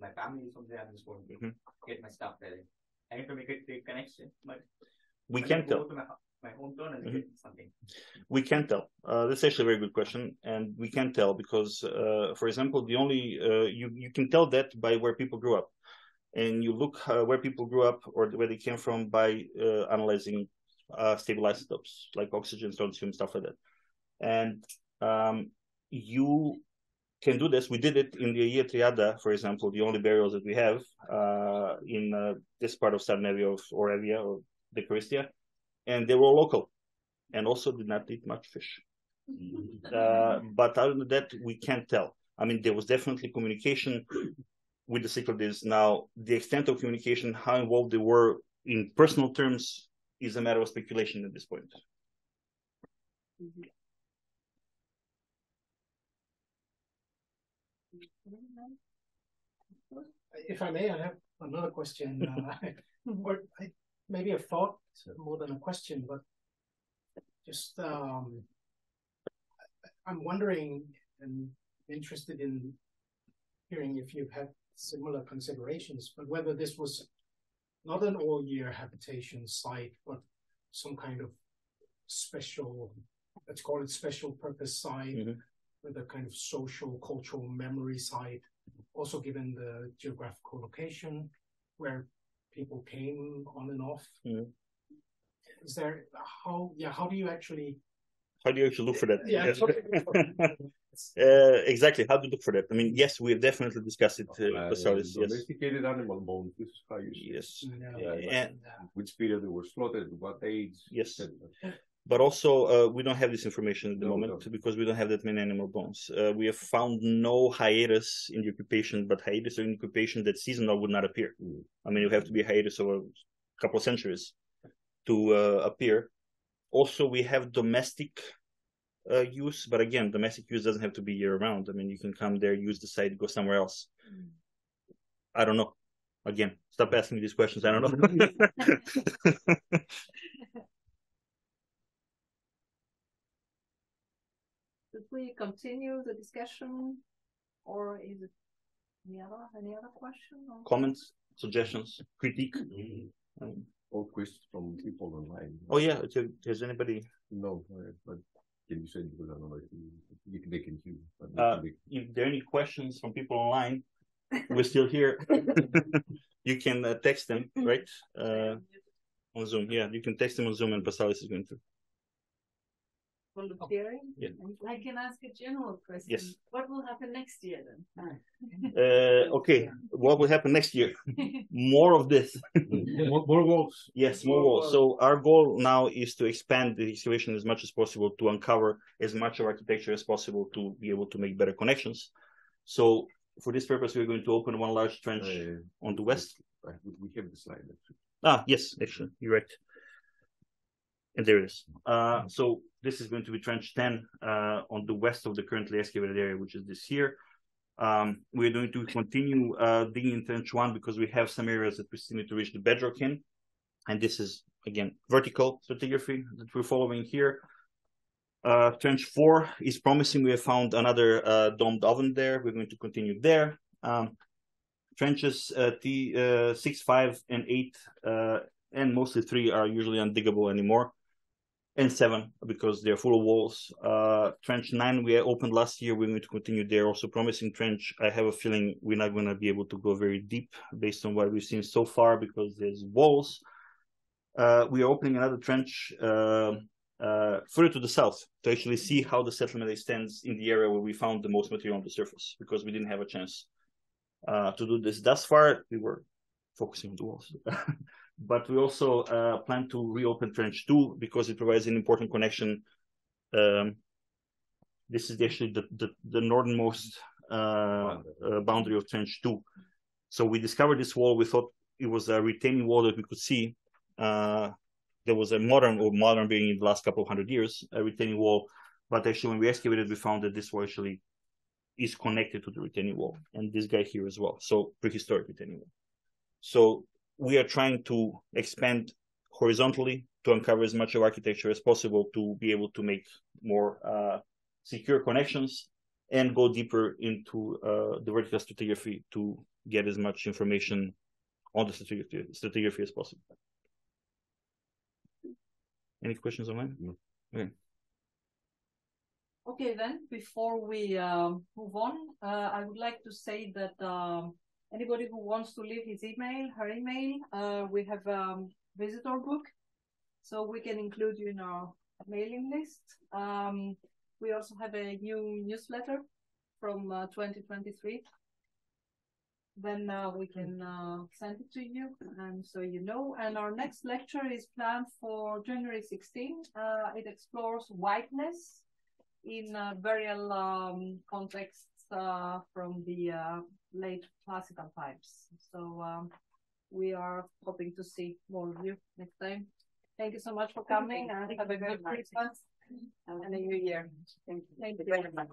my family is from there. I'm just going to mm-hmm. get my stuff there. I need to make a great connection, but we can't tell. My, my, hometown and mm-hmm. something. We can't tell. Uh, that's actually a very good question, and we can't tell because, uh, for example, the only uh, you you can tell that by where people grew up, and you look uh, where people grew up or where they came from by uh, analyzing uh, stable isotopes like oxygen, strontium, stuff like that, and um, you can do this. We did it in the Ayia Triada, for example, the only burials that we have uh, in uh, this part of Scandinavia of Oravia or the Karystia, and they were all local, and also did not eat much fish. Uh, but other than that, we can't tell. I mean, there was definitely communication with the Cyclades. Now, the extent of communication, how involved they were in personal terms, is a matter of speculation at this point. If I may, I have another question, uh, or maybe a thought more than a question, but just um, I'm wondering and interested in hearing if you've had similar considerations, but whether this was not an all year habitation site, but some kind of special, let's call it special purpose site, mm-hmm the kind of social, cultural memory site, also given the geographical location where people came on and off. Mm. Is there how yeah how do you actually how do you actually look for that? Yeah. uh, exactly. How to look for that? I mean, yes, we have definitely discussed it. Uh, uh, domesticated yes. animal bones. This is how you see. Yes. Yeah. yeah. And, which period they were slaughtered? What age? Yes but also uh, we don't have this information at the no, moment no. because we don't have that many animal bones. Uh, we have found no hiatus in the occupation, but hiatus in occupation that seasonal would not appear. Mm. I mean, you have to be hiatus over a couple of centuries to uh, appear. Also, we have domestic uh, use, but again, domestic use doesn't have to be year round. I mean, you can come there, use the site, go somewhere else. Mm. I don't know. Again, stop asking me these questions. I don't know. Should we continue the discussion or is it any other, any other question? Or? Comments, suggestions, critique? Um, or questions from people online. Oh yeah, has anybody? No, but can you send because I don't know if you, can, they can hear. Uh, if there are any questions from people online, we're still here. you can uh, text them, right? Uh, on Zoom. Yeah, you can text them on Zoom and Paschalis is going to volunteering? Yeah. I can ask a general question. Yes. What will happen next year then? uh, okay, what will happen next year? more of this. more, more walls. Yes, more, more walls. walls. So our goal now is to expand the excavation as much as possible to uncover as much of architecture as possible to be able to make better connections. So for this purpose, we're going to open one large trench uh, on the west. We have the slide. Actually. Ah, yes, actually, you're right. And there it is. Uh, so this is going to be trench 10 uh, on the west of the currently excavated area, which is this here. Um, we're going to continue uh, digging in trench 1 because we have some areas that we still need to reach the bedrock in. And this is, again, vertical stratigraphy that we're following here. Uh, trench 4 is promising. We have found another uh, domed oven there. We're going to continue there. Um, trenches uh, T, 6, 5, and 8, and mostly 3 are usually undiggable anymore and seven because they're full of walls. Uh, trench nine we opened last year. We're going to continue there. Also promising trench. I have a feeling we're not going to be able to go very deep based on what we've seen so far because there's walls. Uh, we are opening another trench uh, uh, further to the south to actually see how the settlement extends in the area where we found the most material on the surface because we didn't have a chance uh, to do this. Thus far, we were focusing on the walls. but we also uh, plan to reopen Trench 2 because it provides an important connection. Um, this is actually the, the, the northernmost uh, uh, boundary of Trench 2. So we discovered this wall. We thought it was a retaining wall that we could see. Uh, there was a modern, or modern being in the last couple of hundred years, a retaining wall. But actually, when we excavated, we found that this wall actually is connected to the retaining wall, and this guy here as well. So prehistoric retaining wall. So we are trying to expand horizontally to uncover as much of architecture as possible to be able to make more uh, secure connections and go deeper into uh, the vertical stratigraphy to get as much information on the stratigraphy, stratigraphy as possible. Any questions on that? No. Okay. Okay, then before we uh, move on, uh, I would like to say that um, anybody who wants to leave his email, her email, uh, we have a um, visitor book, so we can include you in our mailing list. Um, we also have a new newsletter from uh, 2023 then uh, we can uh, send it to you and so you know. And our next lecture is planned for January 16. Uh, it explores whiteness in burial um, contexts uh, from the uh, late classical times. So um, we are hoping to see more of you next time. Thank you so much for coming and have a good Christmas and a new year. Thank you. Thank you very much.